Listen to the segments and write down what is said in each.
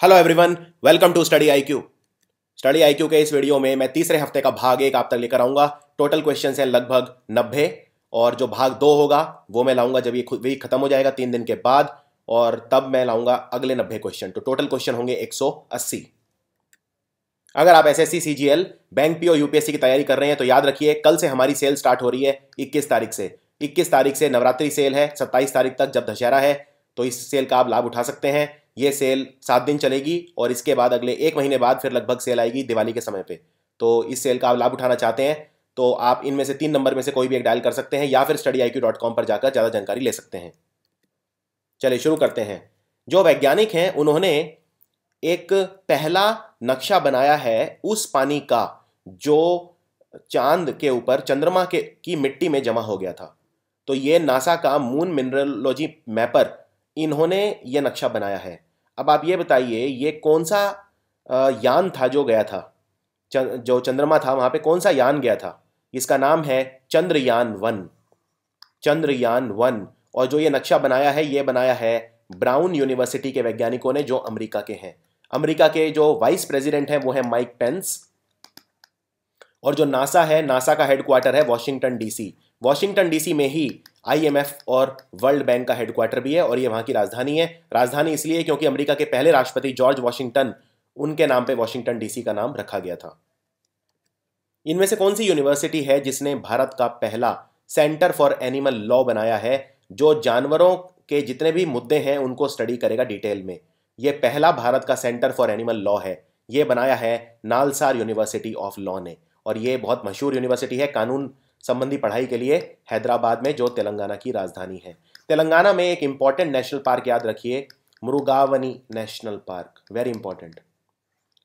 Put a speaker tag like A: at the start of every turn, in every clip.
A: Hello everyone welcome to study I Q study I Q के इस video में मैं तीसरे हफ़्ते का भाग एक आप तक लेकर आऊँगा। टोटल क्वेश्चन हैं लगभग नब्बे, और जो भाग दो होगा, वो मैं लाऊँगा जब ये वीक खत्म हो जाएगा तीन दिन के बाद, और तब मैं लाऊँगा अगले नब्बे क्वेश्चन तो टोटल क्वेश्चन होंगे एक सौ अस्सी। अगर आप एस एस बैंक पी और यूपीएससी की तैयारी कर रहे हैं तो याद रखिए, कल से हमारी सेल स्टार्ट हो रही है इक्कीस तारीख से। इक्कीस तारीख से नवरात्रि सेल है, सत्ताईस तारीख तक जब दशहरा है तो इस सेल का आप लाभ उठा सकते हैं। ये सेल सात दिन चलेगी और इसके बाद अगले एक महीने बाद फिर लगभग सेल आएगी दिवाली के समय पे। तो इस सेल का आप लाभ उठाना चाहते हैं तो आप इनमें से तीन नंबर में से कोई भी एक डायल कर सकते हैं या फिर स्टडी आई पर जाकर ज़्यादा जानकारी ले सकते हैं। चलिए शुरू करते हैं। जो वैज्ञानिक हैं, उन्होंने एक पहला नक्शा बनाया है उस पानी का जो चाँद के ऊपर, चंद्रमा के, की मिट्टी में जमा हो गया था। तो ये नासा का मून मिनरलोजी मैपर, इन्होंने ये नक्शा बनाया है। अब आप ये बताइए, ये कौन सा यान था जो गया था? जो चंद्रमा था, वहाँ पे कौन सा यान गया था? इसका नाम है चंद्रयान वन। चंद्रयान वन। और जो ये नक्शा बनाया है, ये बनाया है ब्राउन यूनिवर्सिटी के वैज्ञानिकों ने, जो अमेरिका के हैं। अमेरिका के जो वाइस प्रेसिडेंट हैं, वो है माइक पेंस। और जो नासा है, नासा का हेडक्वार्टर है वॉशिंगटन डीसी। वॉशिंगटन डीसी में ही आईएमएफ और वर्ल्ड बैंक का हेडक्वार्टर भी है और ये वहाँ की राजधानी है। राजधानी इसलिए क्योंकि अमेरिका के पहले राष्ट्रपति जॉर्ज वॉशिंगटन, उनके नाम पे वॉशिंगटन डीसी का नाम रखा गया था। इनमें से कौन सी यूनिवर्सिटी है जिसने भारत का पहला सेंटर फॉर एनिमल लॉ बनाया है, जो जानवरों के जितने भी मुद्दे हैं उनको स्टडी करेगा डिटेल में। यह पहला भारत का सेंटर फॉर एनिमल लॉ है। ये बनाया है नालसार यूनिवर्सिटी ऑफ़ लॉ ने। और ये बहुत मशहूर यूनिवर्सिटी है, कानून संबंधी पढ़ाई के लिए हैदराबाद में, जो तेलंगाना की राजधानी है। तेलंगाना में एक इंपॉर्टेंट नेशनल पार्क याद रखिए, Mrugavani National Park very important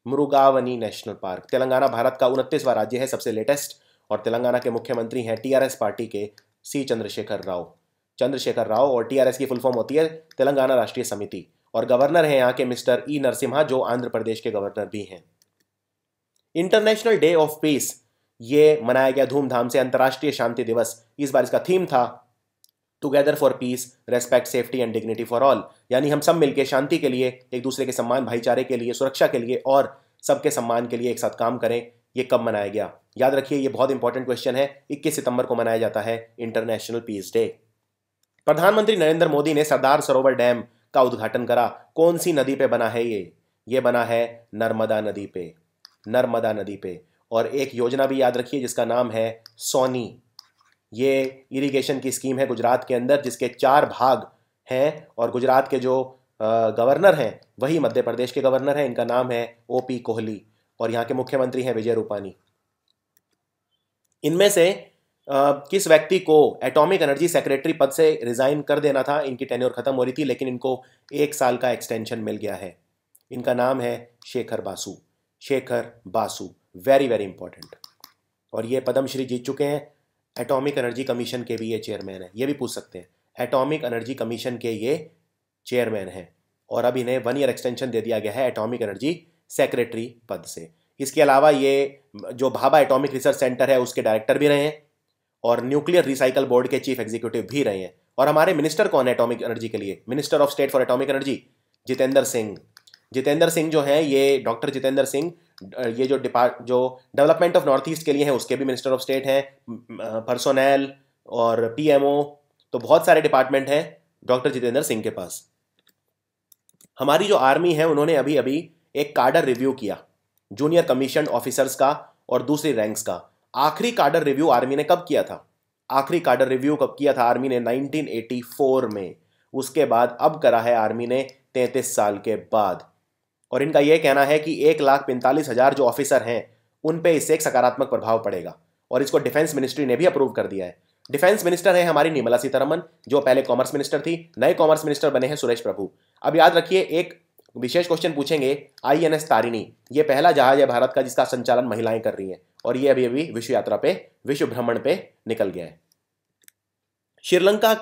A: Mrugavani National Park Telangana Bharat का उनतीसवां राज्य है, सबसे लेटेस्ट और तेलंगाना के मुख्यमंत्री हैं टीआरएस पार्टी के सी चंद्रशेखर राव। चंद्रशेखर राव और टीआरएस की फुल फॉर्म होती है तेलंगाना राष्ट्रीय समिति, और गवर्नर हैं यहाँ के मिस्टर ई नरसिम्हा जो आंध्र प्रदेश के गवर्नर भी हैं। इंटरनेशनल डे ऑफ़ पीस ये मनाया गया धूमधाम से अंतर्राष्ट्रीय शांति दिवस। इस बार इसका थीम था together for peace respect safety and dignity for all यानी हम सब मिलकर शांति के लिए, एक दूसरे के सम्मान, भाईचारे के लिए, सुरक्षा के लिए और सबके सम्मान के लिए एक साथ काम करें। ये कब मनाया गया? याद रखिए, ये बहुत इंपॉर्टेंट क्वेश्चन है। 21 सितंबर को मनाया जाता है इंटरनेशनल पीस डे प्रधानमंत्री नरेंद्र मोदी ने सरदार सरोवर डैम का उद्घाटन करा। कौन सी नदी पे बना है ये? ये बना है नर्मदा नदी पे। नर्मदा नदी पे। और एक योजना भी याद रखिए जिसका नाम है सोनी। ये इरिगेशन की स्कीम है गुजरात के अंदर जिसके चार भाग हैं और गुजरात के जो गवर्नर हैं वही मध्य प्रदेश के गवर्नर हैं। इनका नाम है ओ पी कोहली और यहाँ के मुख्यमंत्री हैं विजय रूपानी। इनमें से आ, किस व्यक्ति को एटॉमिक एनर्जी सेक्रेटरी पद से रिजाइन कर देना था? इनकी टेन्योर खत्म हो रही थी लेकिन इनको एक साल का एक्सटेंशन मिल गया है। इनका नाम है Shekhar Basu. Shekhar Basu. Very very important और ये पद्मश्री जीत चुके हैं। एटॉमिक एनर्जी कमीशन के भी ये चेयरमैन हैं। ये भी पूछ सकते हैं। एटॉमिक एनर्जी कमीशन के ये चेयरमैन हैं। और अब इन्हें वन ईयर एक्सटेंशन दे दिया गया है एटॉमिक एनर्जी सेक्रेटरी पद से। इसके अलावा ये जो भाभा एटॉमिक रिसर्च सेंटर है, उसके डायरेक्टर भी रहे हैं। और न्यूक्लियर रिसाइकल बोर्ड के चीफ एग्जीक्यूटिव भी रहे हैं। और हमारे मिनिस्टर कौन है एटॉमिक एनर्जी के लिए? Minister of state for atomic energy Jitendra Singh. Jitendra Singh जो हैं, ये डॉक्टर जितेंद्र सिंह ये जो डिपार्ट जो डेवलपमेंट ऑफ़ नॉर्थ ईस्ट के लिए हैं, उसके भी मिनिस्टर ऑफ़ स्टेट हैं पर्सोनेल और पीएमओ तो बहुत सारे डिपार्टमेंट हैं डॉक्टर जितेंद्र सिंह के पास। हमारी जो आर्मी है, उन्होंने अभी अभी एक कार्डर रिव्यू किया जूनियर कमीशन ऑफिसर्स का और दूसरी रैंक्स का। आखिरी कार्डर रिव्यू आर्मी ने कब किया था? आखिरी कार्डर रिव्यू कब किया था आर्मी ने? 1984 में। उसके बाद, अब करा है आर्मी ने 33 साल के बाद। और इनका यह कहना है कि एक लाख पैंतालीस हज़ार जो ऑफिसर हैं, उन पे इससे एक सकारात्मक प्रभाव पड़ेगा। और इसको डिफेंस मिनिस्ट्री ने भी अप्रूव कर दिया है। डिफेंस मिनिस्टर है हमारी निर्मला सीतारमन जो पहले कॉमर्स मिनिस्टर थी, नए कॉमर्स मिनिस्टर बने हैं सुरेश प्रभु। अब याद रखिए, एक विशेष क्वेश्चन पूछेंगे आई एन एस तारिणी। ये पहला जहाज़ है भारत का, जिसका संचालन महिलाएँ कर रही हैं। और ये अभी अभी विश्व यात्रा पे, विश्व भ्रमण पे निकल गया है। श्रीलंका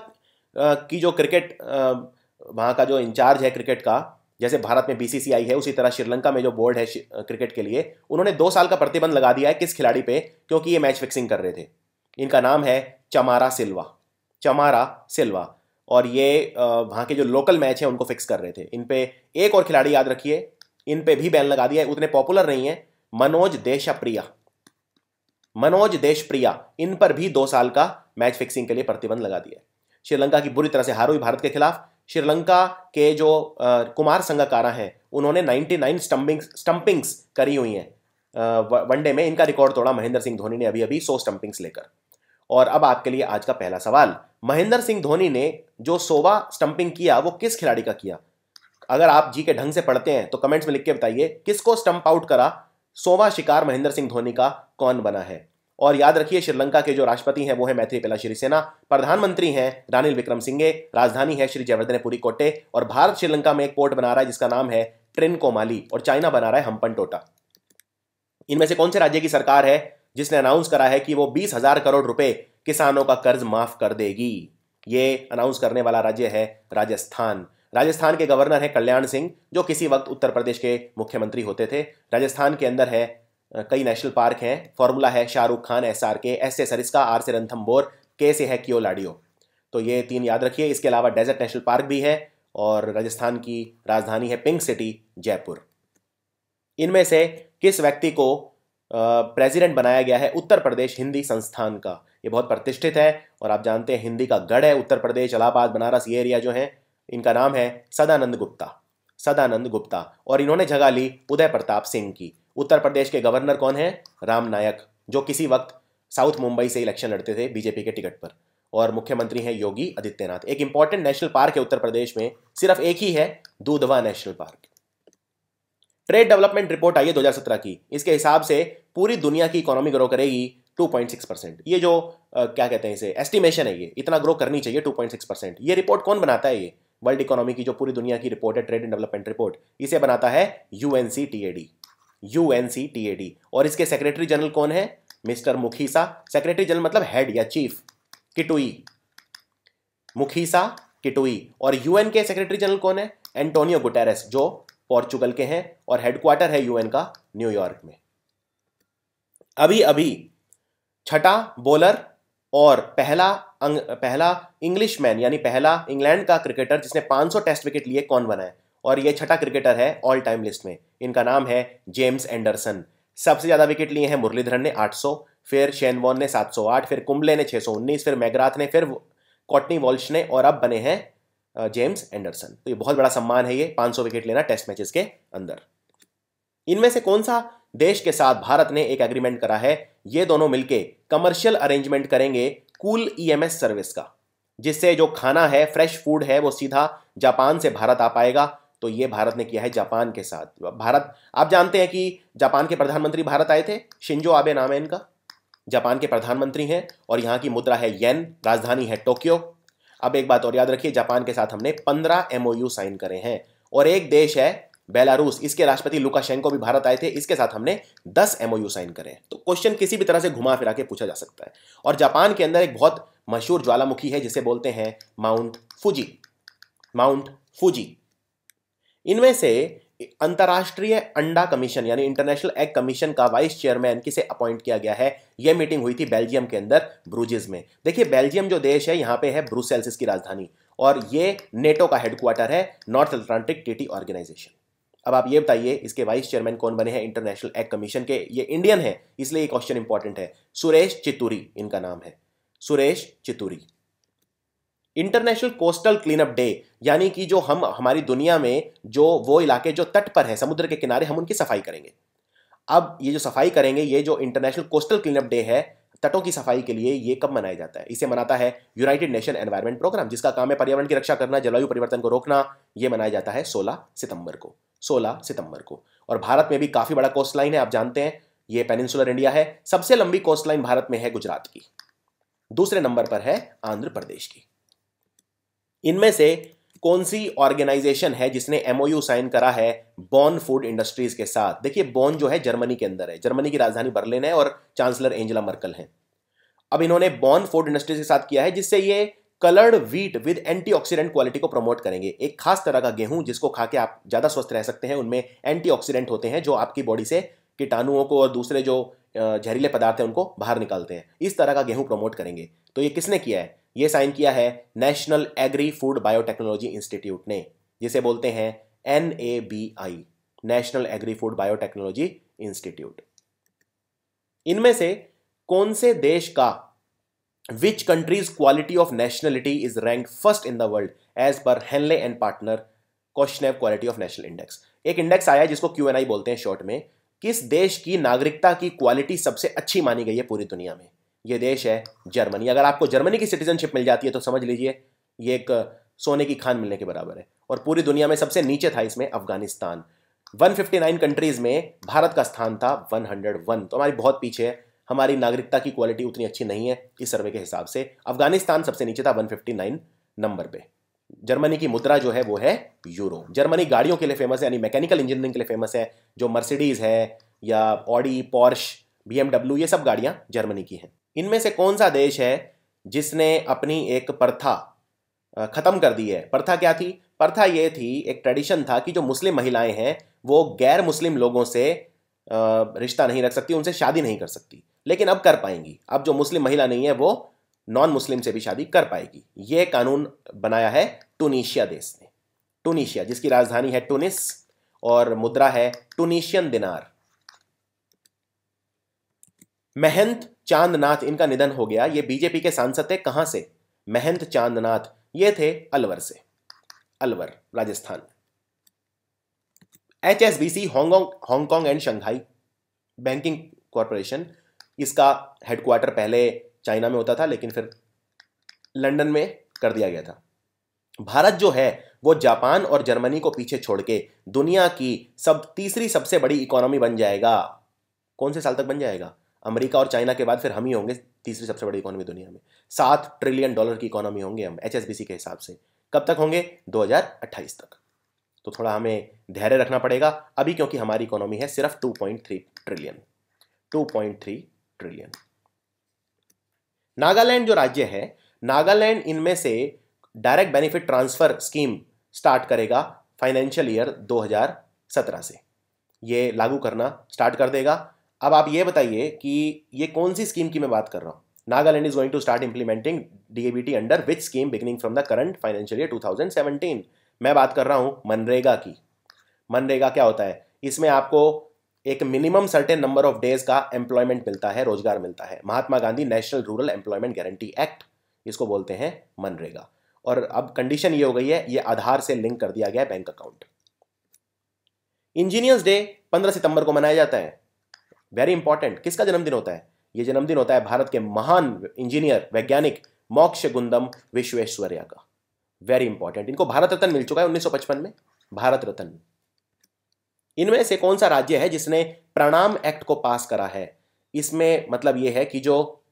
A: की जो क्रिकेट वहाँ का जो इंचार्ज है क्रिकेट का जैसे भारत में बीसीसीआई है, उसी तरह श्रीलंका में जो बोर्ड है क्रिकेट के लिए, उन्होंने दो साल का प्रतिबंध लगा दिया है किस खिलाड़ी पे, क्योंकि ये मैच फिक्सिंग कर रहे थे। इनका नाम है चमारा सिल्वा। चमारा सिल्वा। और ये वहाँ के जो लोकल मैच हैं, उनको फिक्स कर रहे थे। इन पे एक और खिलाड़ी याद रखिए इन पे भी बैन लगा दिया है, उतने पॉपुलर नहीं है, मनोज देशप्रिया। मनोज देशप्रिया, इन पर भी दो साल का मैच फिक्सिंग के लिए प्रतिबंध लगा दिया है। श्रीलंका की बुरी तरह से हार हुई भारत के खिलाफ श्रीलंका के जो आ, कुमार संगकारा हैं उन्होंने 99 स्टंपिंग्स स्टंपिंग्स करी हुई हैं। वनडे में इनका रिकॉर्ड तोड़ा महेंद्र सिंह धोनी ने अभी अभी 100 स्टंपिंग्स लेकर। और अब आपके लिए आज का पहला सवाल महेंद्र सिंह धोनी ने जो सोवा स्टंपिंग किया वो किस खिलाड़ी का किया? अगर आप जी के ढंग से पढ़ते हैं तो कमेंट्स में लिख के बताइए किसको स्टंप आउट करा? सोवा शिकार महेंद्र सिंह धोनी का कौन बना है? और याद रखिए, श्रीलंका के जो राष्ट्रपति हैं, वो है मैत्रीपेला श्रीसेना प्रधानमंत्री हैं रानिल विक्रम सिंघे राजधानी है श्री जयवर्धनपुरी कोटे, और भारत श्रीलंका में एक पोर्ट बना रहा है, जिसका नाम है ट्रिन कोमाली और चाइना बना रहा है हम्पन टोटा। इनमें से कौन से राज्य की सरकार है, जिसने अनाउंस करा है कि वो बीस हज़ार करोड़ रुपए किसानों का कर्ज माफ़ कर देगी? ये अनाउंस करने वाला राज्य है राजस्थान। राजस्थान के गवर्नर हैं कल्याण सिंह, जो किसी वक्त उत्तर प्रदेश के मुख्यमंत्री होते थे। राजस्थान के अंदर है कई नेशनल पार्क हैं। फॉर्मूला है Shahrukh Khan S R K S A Sariska R से रणथम्बोर के से है क्यो लाडियो। तो ये तीन याद रखिए। इसके अलावा डेजर्ट नेशनल पार्क भी है और राजस्थान की राजधानी है पिंक सिटी, जयपुर। इनमें से किस व्यक्ति को प्रेसिडेंट बनाया गया है? उत्तर प्रदेश हिंदी संस्थान का। ये बहुत प्रतिष्ठित है और आप जानते हैं हिंदी का गढ़ है उत्तर प्रदेश इलाहाबाद बनारस, ये एरिया जो है, इनका नाम है सदानंद गुप्ता। सदानंद गुप्ता। और इन्होंने जगह ली उदय प्रताप सिंह की। उत्तर प्रदेश के गवर्नर कौन है? राम नायक जो किसी वक्त साउथ मुंबई से इलेक्शन लड़ते थे बीजेपी के टिकट पर। और मुख्यमंत्री हैं योगी आदित्यनाथ। एक इंपॉर्टेंट नेशनल पार्क है उत्तर प्रदेश में सिर्फ़ एक ही है Dudhwa national park trade development report आई है 2017 की। इसके हिसाब से पूरी दुनिया की इकोनॉमी ग्रो करेगी 2.6 परसेंट ये जो आ, क्या कहते हैं इसे एस्टिमेशन है ये इतना ग्रो करनी चाहिए 2.6 परसेंट ये रिपोर्ट कौन बनाता है ये? वर्ल्ड इकोनॉमी की जो पूरी दुनिया की रिपोर्ट है ट्रेड एंड डेवलपमेंट रिपोर्ट इसे बनाता है यूएनसी टीएडी यूएनसी टीएडी और इसके सेक्रेटरी जनरल कौन है? मिस्टर मुखीसा सेक्रेटरी जनरल मतलब हेड या चीफ किटुई मुखीसा किटुई और यूएन के सेक्रेटरी जनरल कौन है? एंटोनियो गुटेरेस जो पोर्चुगल के हैं और हेडक्वार्टर है यूएन का न्यूयॉर्क में। अभी अभी, छठा बॉलर और पहला पहला इंग्लिश मैन यानी पहला इंग्लैंड का क्रिकेटर जिसने 500 टेस्ट विकेट लिए, कौन बना है? और ये छठा क्रिकेटर है ऑल टाइम लिस्ट में। इनका नाम है जेम्स एंडरसन सबसे ज़्यादा विकेट लिए हैं मुरलीधरन ने 800 फिर शेनवॉन ने 708 फिर कुंबले ने 619 फिर मैगराथ ने, फिर कॉटनी वॉल्श ने और अब बने हैं जेम्स एंडरसन तो ये बहुत बड़ा सम्मान है ये 500 विकेट लेना टेस्ट मैचेस के अंदर। इनमें से कौन सा देश के साथ भारत ने एक एग्रीमेंट करा है? ये दोनों मिलके कमर्शियल अरेंजमेंट करेंगे कूल ईएमएस सर्विस का, जिससे जो खाना है फ्रेश फ़ूड है, वो सीधा जापान से भारत आ पाएगा। तो ये भारत ने किया है जापान के साथ। भारत, आप जानते हैं कि जापान के प्रधानमंत्री भारत आए थे? शिंजो आबे नाम है इनका। जापान के प्रधानमंत्री हैं और यहाँ की मुद्रा है येन, राजधानी है टोक्यो। अब एक बात और याद रखिए, जापान के साथ हमने पंद्रह एमओयू साइन करे हैं और एक देश है बेलारूस। इसके राष्ट्रपति लुकाशेंको भी भारत आए थे, इसके साथ हमने 10 एमओयू साइन करे तो क्वेश्चन किसी भी तरह से घुमा फिरा के पूछा जा सकता है। और जापान के अंदर एक बहुत मशहूर ज्वालामुखी है, जिसे बोलते हैं माउंट फूजी। Mount Fuji. इनमें से अंतर्राष्ट्रीय अंडा कमीशन, यानी इंटरनेशनल एग कमीशन का वाइस चेयरमैन किसे अपॉइंट किया गया है? यह मीटिंग हुई थी बेल्जियम के अंदर ब्रूजिज में। देखिए बेल्जियम जो देश है, यहाँ पे है ब्रूसेल्स की राजधानी, और ये नेटो का हेडक्वार्टर है नॉर्थ अटलांटिक टीटी ऑर्गेनाइजेशन अब आप ये बताइए, इसके वाइस चेयरमैन कौन बने हैं? इंटरनेशनल एग कमीशन के ये इंडियन है, इसलिए क्वेश्चन इंपॉर्टेंट है। सुरेश चितूरी इनका नाम है। Suresh Chituri international coastal cleanup day यानी कि जो हम, हमारी दुनिया में जो वो इलाके जो तट पर है, समुद्र के किनारे, हम उनकी सफ़ाई करेंगे। अब ये जो सफ़ाई करेंगे, ये जो इंटरनेशनल कोस्टल क्लीनअप डे है, तटों की सफ़ाई के लिए ये कब मनाया जाता है? इसे मनाता है यूनाइटेड नेशन एनवायरमेंट प्रोग्राम जिसका काम है पर्यावरण की रक्षा करना, जलवायु परिवर्तन को रोकना, ये मनाया जाता है 16 सितंबर को 16 सितंबर को। और भारत में भी काफ़ी बड़ा कोस्ट लाइन है, आप जानते हैं, ये पेनिनसुलर इंडिया है, सबसे लंबी कोस्ट लाइन भारत में है गुजरात की। दूसरे नंबर पर है आंध्र प्रदेश की। इनमें से कौन सी ऑर्गेनाइजेशन है जिसने एमओयू साइन करा है बॉन फ़ूड इंडस्ट्रीज़ के साथ? देखिए बॉन जो है जर्मनी के अंदर है। जर्मनी की राजधानी बर्लिन है और चांसलर एंजेला मर्कल है। अब इन्होंने बॉन फ़ूड इंडस्ट्रीज़ के साथ किया है, जिससे ये coloured wheat with antioxidant quality को प्रमोट करेंगे। एक खास तरह का गेहूँ जिसको खा के आप ज़्यादा स्वस्थ रह सकते हैं, उनमें एंटीऑक्सीडेंट होते हैं, जो आपकी बॉडी से कीटाणुओं को और दूसरे जो जहरीले पदार्थ हैं, उनको बाहर निकालते हैं। इस तरह का गेहूँ प्रमोट करेंगे। तो ये किसने किया है? ये साइन किया है national agri food biotechnology institute ने, जिसे बोलते हैं N A B I, national agri food biotechnology institute. इनमें से कौन से देश का which countries quality of nationality is rank first in the world as पर Henley and partner question quality of national index एक इंडेक्स आया जिसको क्यू एन आई बोलते हैं शॉर्ट में, किस देश की नागरिकता की क्वालिटी सबसे अच्छी मानी गई है पूरी दुनिया में? यह देश है जर्मनी। अगर आपको जर्मनी की सिटीजनशिप मिल जाती है तो समझ लीजिए, ये एक सोने की खान मिलने के बराबर है। और पूरी दुनिया में सबसे नीचे था इसमें अफ़गानिस्तान। 159 कंट्रीज़ में भारत का स्थान था 101 तो हमारी बहुत पीछे है। हमारी नागरिकता की क्वालिटी उतनी अच्छी नहीं है इस सर्वे के हिसाब से। अफ़गानिस्तान सबसे नीचे था 159 नंबर पे। जर्मनी की मुद्रा जो है, वो है यूरो। जर्मनी गाड़ियों के लिए फ़ेमस है, यानी मैकेनिकल इंजीनियरिंग के लिए फ़ेमस है। जो मर्सिडीज है या ऑडी पॉर्श बी ये सब गाड़ियाँ जर्मनी की हैं। इनमें से कौन सा देश है जिसने अपनी एक प्रथा खत्म कर दी है? प्रथा क्या थी? प्रथा ये थी, एक ट्रेडिशन था कि जो मुस्लिम महिलाएँ हैं, वो गैर मुस्लिम लोगों से रिश्ता नहीं रख सकती, उनसे शादी नहीं कर सकती। लेकिन अब कर पाएँगी। अब जो मुस्लिम महिला नहीं है, वो नॉन मुस्लिम से भी शादी कर पाएगी। ये कानून बनाया है टूनिशिया देश ने। टूनिशिया, जिसकी राजधानी है टूनिस, और मुद्रा है टूनिशियन दिनार। महंत चांदनाथ इनका निधन हो गया। ये बीजेपी के सांसद थे, कहाँ से? महंत चांदनाथ। ये थे अलवर से। Alwar, Rajasthan. H S B C Hong Kong Hong Kong and Shanghai banking corporation. इसका हेडक्वार्टर पहले चाइना में होता था, लेकिन फिर लंदन में कर दिया गया था। भारत जो है, वो जापान और जर्मनी को पीछे छोड़ के दुनिया की सब, तीसरी सबसे बड़ी इकोनॉमी बन जाएगा। कौन से साल तक बन जाएगा? अमेरिका और चाइना के बाद फिर हम ही होंगे तीसरी सबसे बड़ी इकोनॉमी दुनिया में। सात ट्रिलियन डॉलर की इकोनॉमी होंगे हम एचएसबीसी के हिसाब से। कब तक होंगे? 2028 तक। तो थोड़ा हमें धैर्य रखना पड़ेगा, अभी क्योंकि हमारी इकोनॉमी है सिर्फ़ 2.3 ट्रिलियन 2.3 ट्रिलियन नागालैंड जो राज्य है, नागालैंड इनमें से direct benefit transfer scheme start करेगा फाइनेंशियल ईयर 2017 से। ये लागू करना स्टार्ट कर देगा। अब आप ये बताइए कि ये कौन सी स्कीम की मैं बात कर रहा हूँ? Nagaland is going to start implementing DABT under which scheme beginning from the current financial year 2017 मैं बात कर रहा हूँ मनरेगा की। मनरेगा क्या होता है? इसमें आपको एक minimum certain number of days का एम्प्लॉयमेंट मिलता है, रोज़गार मिलता है। Mahatma Gandhi national rural employment guarantee act इसको बोलते हैं मनरेगा। और अब कंडीशन ये हो गई है, ये आधार से लिंक कर दिया गया है बैंक अकाउंट इंजीनियर्स डे 15 सितंबर को मनाया जाता है। वेरी इंपॉर्टेंट किसका जन्मदिन होता है? ये जन्मदिन होता है भारत के महान इंजीनियर वैज्ञानिक मोक्ष गुंदम विश्वेश्वरया का। वेरी इंपॉर्टेंट इनको भारत रत्न मिल चुका है 1955 में। भारत रत्न। इनमें से कौन सा राज्य है जिसने प्रणाम एक्ट को पास करा है? इसमें मतलब यह है कि जो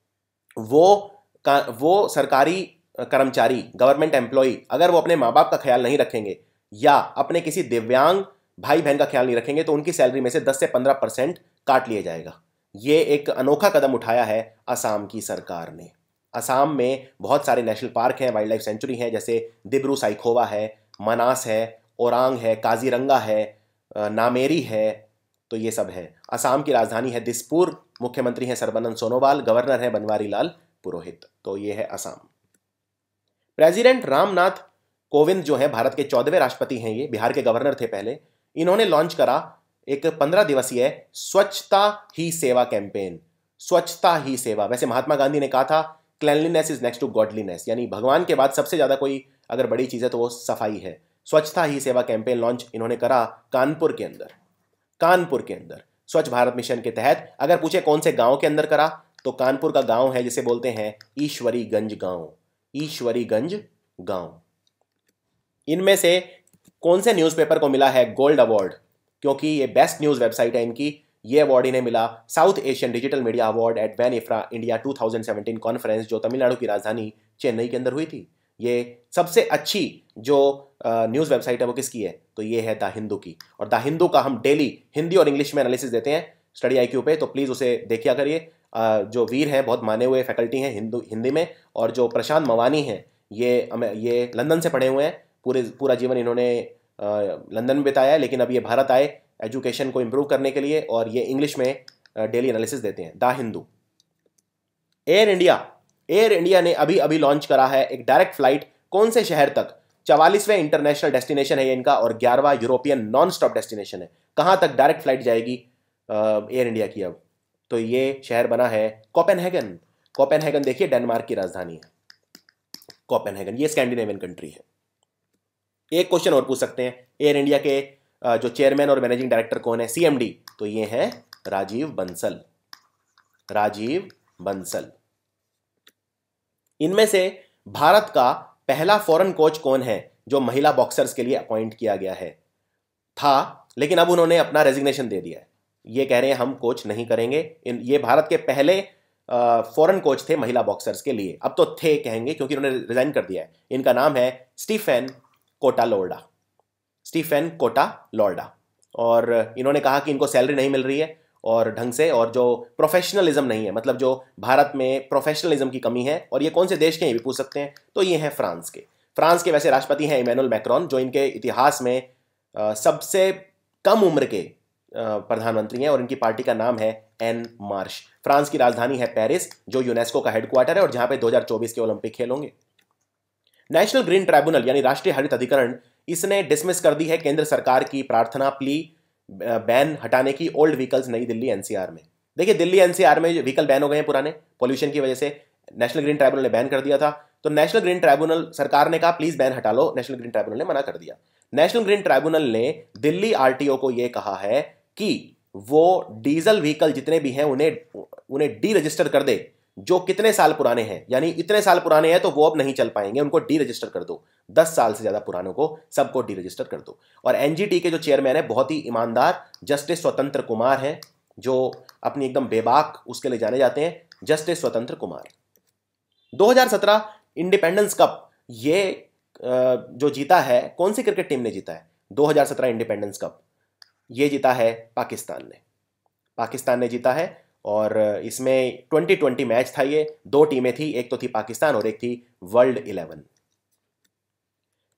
A: वो का, वो सरकारी कर्मचारी गवर्नमेंट एम्प्लॉय अगर वो अपने माँ बाप का ख्याल नहीं रखेंगे या अपने किसी दिव्यांग भाई बहन का ख्याल नहीं रखेंगे तो उनकी सैलरी में से 10 से 15 परसेंट काट लिया जाएगा। ये एक अनोखा कदम उठाया है असम की सरकार ने। असम में बहुत सारे नेशनल पार्क हैं वाइल्ड लाइफ सेंचुरी हैं, जैसे दिब्रू साइखोवा है, मनास है, ओरांग है, काजीरंगा है नामेरी है तो ये सब है। असम की राजधानी है दिसपुर, मुख्यमंत्री हैं सरबनंद सोनोवाल, गवर्नर है बनवारी लाल पुरोहित तो ये है असम। प्रेसिडेंट रामनाथ कोविंद जो है, भारत के चौदहवें राष्ट्रपति हैं ये, बिहार के गवर्नर थे पहले। इन्होंने लॉन्च करा एक पंद्रह दिवसीय स्वच्छता ही सेवा कैंपेन। स्वच्छता ही सेवा। वैसे महात्मा गांधी ने कहा था cleanliness is next to godliness यानी भगवान के बाद सबसे ज़्यादा कोई अगर बड़ी चीज़ है तो वो सफ़ाई है। स्वच्छता ही सेवा कैंपेन लॉन्च इन्होंने करा कानपुर के अंदर। कानपुर के अंदर। स्वच्छ भारत मिशन के तहत अगर पूछे कौन से गाँव के अंदर करा तो कानपुर का गाँव है जिसे बोलते हैं ईश्वरीगंज गाँव। ईश्वरीगंज गाँव। इनमें से कौन से न्यूज़पेपर को मिला है गोल्ड अवार्ड? क्योंकि ये बेस्ट न्यूज़ वेबसाइट है इनकी। ये अवार्ड इन्हें मिला South Asian digital media award at WAN IFRA India 2017 conference जो तमिलनाडु की राजधानी चेन्नई के अंदर हुई थी। ये सबसे अच्छी जो न्यूज़ वेबसाइट है वो किसकी है? तो ये है द हिंदू की। और द हिंदू का हम डेली हिंदी और इंग्लिश में एनालिसिस देते हैं स्टडी आईक्यू पे तो प्लीज़ उसे देखिया करिए। जो वीर हैं, बहुत माने हुए फैकल्टी हैं हिंदू, हिंदी में, और जो प्रशांत मवानी हैं, ये ये लंदन से पढ़े हुए हैं। पूरे, पूरा जीवन इन्होंने लंदन में बिताया है, लेकिन अब ये भारत आए एजुकेशन को इम्प्रूव करने के लिए और ये इंग्लिश में डेली एनालिसिस देते हैं। The Hindu. Air India air India ने अभी अभी लॉन्च करा है एक डायरेक्ट फ़्लाइट कौन से शहर तक? चवालीसवें इंटरनेशनल डेस्टिनेशन है इनका और ग्यारहवा यूरोपियन नॉन स्टॉप डेस्टिनेशन है। कहाँ तक डायरेक्ट फ़्लाइट जाएगी एयर इंडिया की अब? तो ये शहर बना है कोपेनहेगन कोपेनहेगन देखिए डेनमार्क की राजधानी है। कोपेनहेगन ये स्कैंडिनेवियन कंट्री है। एक क्वेश्चन और पूछ सकते हैं। एयर इंडिया के जो चेयरमैन और मैनेजिंग डायरेक्टर कौन है? सीएमडी तो ये है राजीव बंसल। राजीव बंसल। इनमें से भारत का पहला फॉरेन कोच कौन है, जो महिला बॉक्सर्स के लिए अपॉइंट किया गया है? था, लेकिन अब उन्होंने अपना रेजिग्नेशन दे दिया है। ये कह रहे हैं, हम कोच नहीं करेंगे। इन, ये भारत के पहले फॉरेन कोच थे महिला बॉक्सर्स के लिए। अब तो थे कहेंगे, क्योंकि उन्होंने रिजाइन कर दिया है। इनका नाम है Stephen Kota Lorda Stephen Kota Lorda और इन्होंने कहा कि इनको सैलरी नहीं मिल रही है और ढंग से और जो प्रोफेशनलिज्म नहीं है मतलब जो भारत में प्रोफेशनलिज्म की कमी है और ये कौन से देश के हैं ये भी पूछ सकते हैं। तो ये हैं फ्रांस के। फ्रांस के वैसे राष्ट्रपति हैं इमैनुअल मैक्रॉन, जो इनके इतिहास में सबसे कम उम्र के प्रधानमंत्री हैं और इनकी पार्टी का नाम है एन मार्श। फ्रांस की राजधानी है पेरिस, जो यूनेस्को का हेडक्वार्टर है और जहाँ पे 2024 के ओलंपिक खेल होंगे नेशनल ग्रीन ट्राइब्यूनल यानी राष्ट्रीय हरित अधिकरण, इसने डिसमिस कर दी है केंद्र सरकार की प्रार्थना प्ली बैन हटाने की ओल्ड व्हीकल्स नई दिल्ली एनसीआर में। देखिए, दिल्ली एनसीआर में व्हीकल बैन हो गए हैं पुराने पोल्यूशन की वजह से। नेशनल ग्रीन ट्राइब्यूनल ने बैन कर दिया था। तो नेशनल ग्रीन ट्राइब्यूनल सरकार ने कहा प्लीज़ बैन हटा लो। नेशनल ग्रीन ट्राइब्यूनल ने मना कर दिया। नेशनल ग्रीन ट्राइब्यूनल ने दिल्ली आरटीओ को यह कहा है कि वो डीजल व्हीकल जितने भी हैं, उन्हें उन्हें डी रजिस्टर कर दे। जो कितने साल पुराने हैं, यानी इतने साल पुराने हैं तो वो अब नहीं चल पाएँगे, उनको डी रजिस्टर कर दो। दस साल से ज़्यादा पुरानों को सबको डी रजिस्टर कर दो। और एनजीटी के जो चेयरमैन है, बहुत ही ईमानदार जस्टिस स्वतंत्र कुमार हैं, जो अपनी एकदम बेबाक उसके लिए जाने जाते हैं जस्टिस स्वतंत्र कुमार 2017 इंडिपेंडेंस कप ये जो जीता है, कौन सी क्रिकेट टीम ने जीता है? 2017 इंडिपेंडेंस कप ये जीता है पाकिस्तान ने। पाकिस्तान ने जीता है और इसमें ट्वेंटी ट्वेंटी मैच था ये। दो टीमें थी, एक तो थी पाकिस्तान और एक थी वर्ल्ड इलेवन।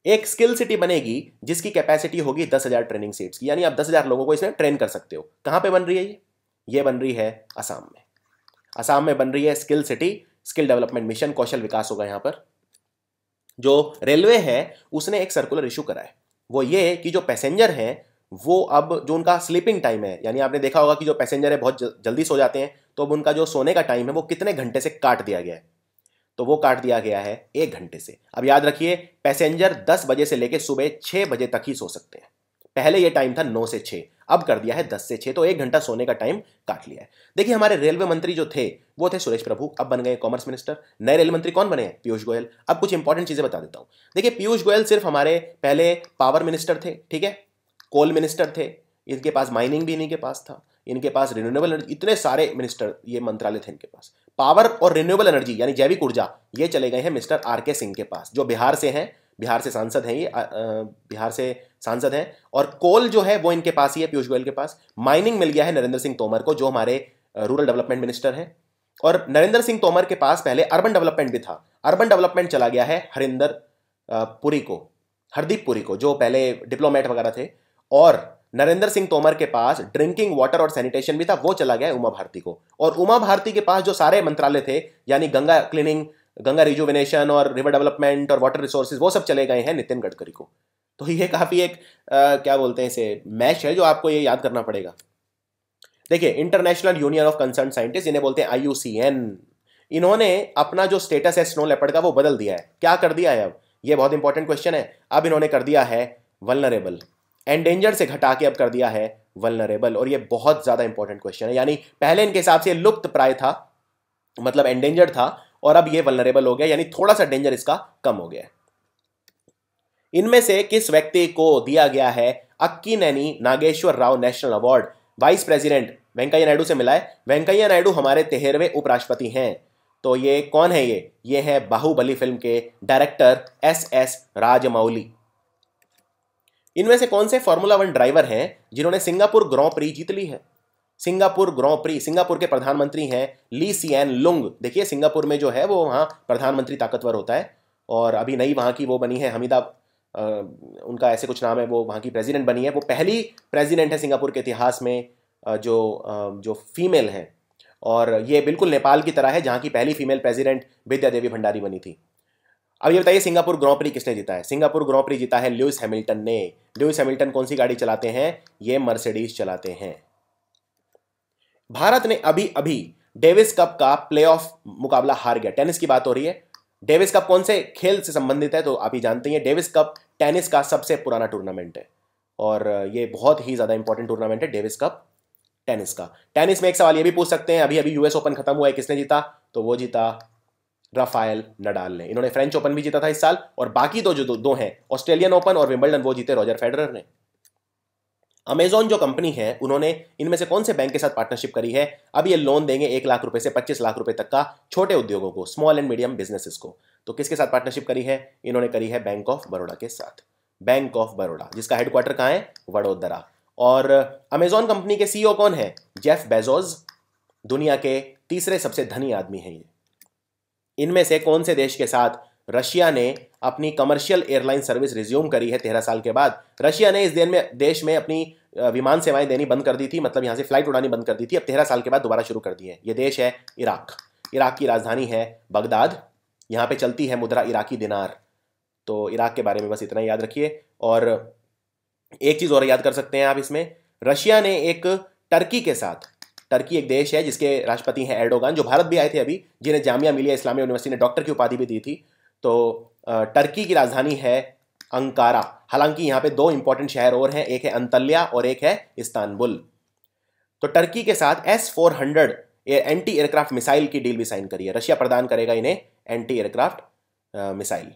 A: एक स्किल सिटी बनेगी जिसकी कैपेसिटी होगी दस हज़ार ट्रेनिंग सीट्स की। यानी आप दस हज़ार लोगों को इसमें ट्रेन कर सकते हो। कहाँ पे बन रही है ये? ये बन रही है असम में। असम में बन रही है skill city, skill development mission, कौशल विकास होगा यहाँ पर। जो रेलवे है, उसने एक सर्कुलर इशू करा है। वो ये कि जो पैसेंजर हैं वो अब, जो उनका स्लीपिंग टाइम है, यानी आपने देखा होगा कि जो पैसेंजर है, बहुत जल्दी सो जाते हैं तो अब उनका जो सोने का टाइम है, वो कितने घंटे से काट दिया गया है? तो वो काट दिया गया है एक घंटे से। अब याद रखिए पैसेंजर दस बजे से लेकर सुबह छः बजे तक ही सो सकते हैं। पहले ये टाइम था नौ से छः अब कर दिया है दस से छः तो एक घंटा सोने का टाइम काट लिया है। देखिए, हमारे रेलवे मंत्री जो थे, वो थे सुरेश प्रभु, अब बन गए कॉमर्स मिनिस्टर नए रेल मंत्री कौन बने हैं? पीयूष गोयल। अब कुछ इंपॉर्टेंट चीज़ें बता देता हूँ। देखिए, पीयूष गोयल सिर्फ़ हमारे पहले पावर मिनिस्टर थे, ठीक है? कोल मिनिस्टर थे, इनके पास माइनिंग भी इन्हीं के पास था, इनके पास रिन्यूएबल एनर्जी इतने सारे मिनिस्टर ये मंत्रालय थे इनके पास। पावर और रिन्यूएबल एनर्जी यानी जैविक ऊर्जा, ये चले गए हैं मिस्टर आर के सिंह के पास, जो बिहार से हैं, बिहार से सांसद हैं ये बिहार से सांसद हैं, और कोल जो है, वो इनके पास ही है, पीयूष गोयल के पास। माइनिंग मिल गया है नरेंद्र सिंह तोमर को, जो हमारे रूरल डेवलपमेंट मिनिस्टर हैं। और नरेंद्र सिंह तोमर के पास पहले अर्बन डेवलपमेंट भी था। अर्बन डेवलपमेंट चला गया है हरिंदर पुरी को, हरदीप पुरी को, जो पहले डिप्लोमेट वगैरह थे। और नरेंद्र सिंह तोमर के पास ड्रिंकिंग वाटर और सैनिटेशन भी था वो चला गया उमा भारती को। और उमा भारती के पास जो सारे मंत्रालय थे यानी गंगा क्लीनिंग गंगा रिजुविनेशन और रिवर डेवलपमेंट और वाटर रिसोर्सेज वो सब चले गए हैं नितिन गडकरी को। तो ये काफ़ी एक आ, क्या बोलते हैं इसे मैच है जो आपको ये याद करना पड़ेगा। देखिए international union of concern scientist इन्हें बोलते हैं IUCN इन्होंने अपना जो स्टेटस है स्नो लेपर्ड का वो बदल दिया है। क्या कर दिया है अब? ये बहुत इंपॉर्टेंट क्वेश्चन है। अब इन्होंने कर दिया है वलनरेबल एंडेंजर से घटा के अब कर दिया है वलनरेबल और ये बहुत ज़्यादा इंपॉर्टेंट क्वेश्चन है। यानी पहले इनके हिसाब से लुप्त प्राय था मतलब एंडेंजर था, और अब ये वलनरेबल हो गया, यानी थोड़ा सा डेंजर इसका कम हो गया इनमें से किस व्यक्ति को दिया गया है? Akkineni Nageswara Rao national award. Vice president Venkaiah Naidu से मिला है। वेंकैया नायडू हमारे तेरहवें उपराष्ट्रपति हैं। तो ये कौन है ये? ये है बाहुबली फ़िल्म के डायरेक्टर एस एस राजमौली। इनमें से कौन से फॉर्मूला वन ड्राइवर हैं जिन्होंने सिंगापुर ग्रॉ प्री जीत ली है? सिंगापुर ग्रॉ प्री सिंगापुर के प्रधानमंत्री हैं ली सियान लुंग देखिए, सिंगापुर में जो है वो वहाँ प्रधानमंत्री ताकतवर होता है और अभी नई वहाँ की वो बनी है हमीदा उनका ऐसे कुछ नाम है, वो वहाँ की प्रेसिडेंट बनी है। वो पहली प्रेसिडेंट है सिंगापुर के इतिहास में जो जो फीमेल हैं। और ये बिल्कुल नेपाल की तरह है, जहाँ की पहली फीमेल प्रेसिडेंट विद्या देवी भंडारी बनी थी। अब ये बताइए, सिंगापुर ग्रॉपरी किसने जीता है? सिंगापुर ग्रॉपरी जीता है ल्यूइस हैमिल्टन ने। ल्यूइस हैमिल्टन कौन सी गाड़ी चलाते हैं? ये मर्सिडीज चलाते हैं। भारत ने अभी अभी डेविस कप का प्लेऑफ मुकाबला हार गया। टेनिस की बात हो रही है। डेविस कप कौन से खेल से संबंधित है तो आप ही जानते हैं। डेविस कप टेनिस का सबसे पुराना टूर्नामेंट है। और ये बहुत ही ज़्यादा इंपॉर्टेंट टूर्नामेंट है, डेविस कप टेनिस का। टेनिस में एक सवाल ये भी पूछ सकते हैं अभी अभी यूएस ओपन खत्म हुआ है, किसने जीता? तो वो जीता राफायल नडाल ने। इन्होंने फ्रेंच ओपन भी जीता था इस साल और बाकी दो जो दो, दो हैं ऑस्ट्रेलियन ओपन और विंबलडन वो जीते रॉजर फेडरर ने। अमेजोन जो कंपनी है उन्होंने इनमें से कौन से बैंक के साथ पार्टनरशिप करी है? अब ये लोन देंगे एक लाख रुपए से पच्चीस लाख रुपए तक का छोटे उद्योगों को स्मॉल एंड मीडियम बिजनेसेस को। तो किसके साथ पार्टनरशिप करी है? इन्होंने करी है बैंक ऑफ़ बड़ौदा के साथ। बैंक ऑफ़ बड़ौदा जिसका हेडक्वार्टर कहाँ है? वडोदरा। और अमेजोन कंपनी के सीईओ कौन है? जेफ बेजोज दुनिया के तीसरे सबसे धनी आदमी हैं ये। इनमें से कौन से देश के साथ रशिया ने अपनी कमर्शियल एयरलाइन सर्विस रिज्यूम करी है तेरह साल के बाद? रशिया ने इस दिन में, देश में अपनी विमान सेवाएँ देनी बंद कर दी थी मतलब यहाँ से फ़्लाइट उड़ानी बंद कर दी थी। अब तेरह साल के बाद दोबारा शुरू कर दी है। ये देश है इराक। इराक की राजधानी है बगदाद। यहाँ पे चलती है मुद्रा इराकी दिनार। तो इराक के बारे में बस इतना याद रखिए। और एक चीज़ और याद कर सकते हैं आप इसमें। रशिया ने एक टर्की के साथ टर्की एक देश है जिसके राष्ट्रपति हैं एर्डोगान, जो भारत भी आए थे अभी, जिन्हें जामिया मिलिया इस्लामिया यूनिवर्सिटी ने डॉक्टर की उपाधि भी दी थी। तो टर्की की राजधानी है अंकारा। हालाँकि यहाँ पे दो इंपॉर्टेंट शहर और हैं, एक है अंतल्या और एक है इस्तानबुल तो टर्की के साथ S four hundred anti aircraft missile की डील भी साइन करी है। रशिया प्रदान करेगा इन्हें एंटी एयरक्राफ्ट मिसाइल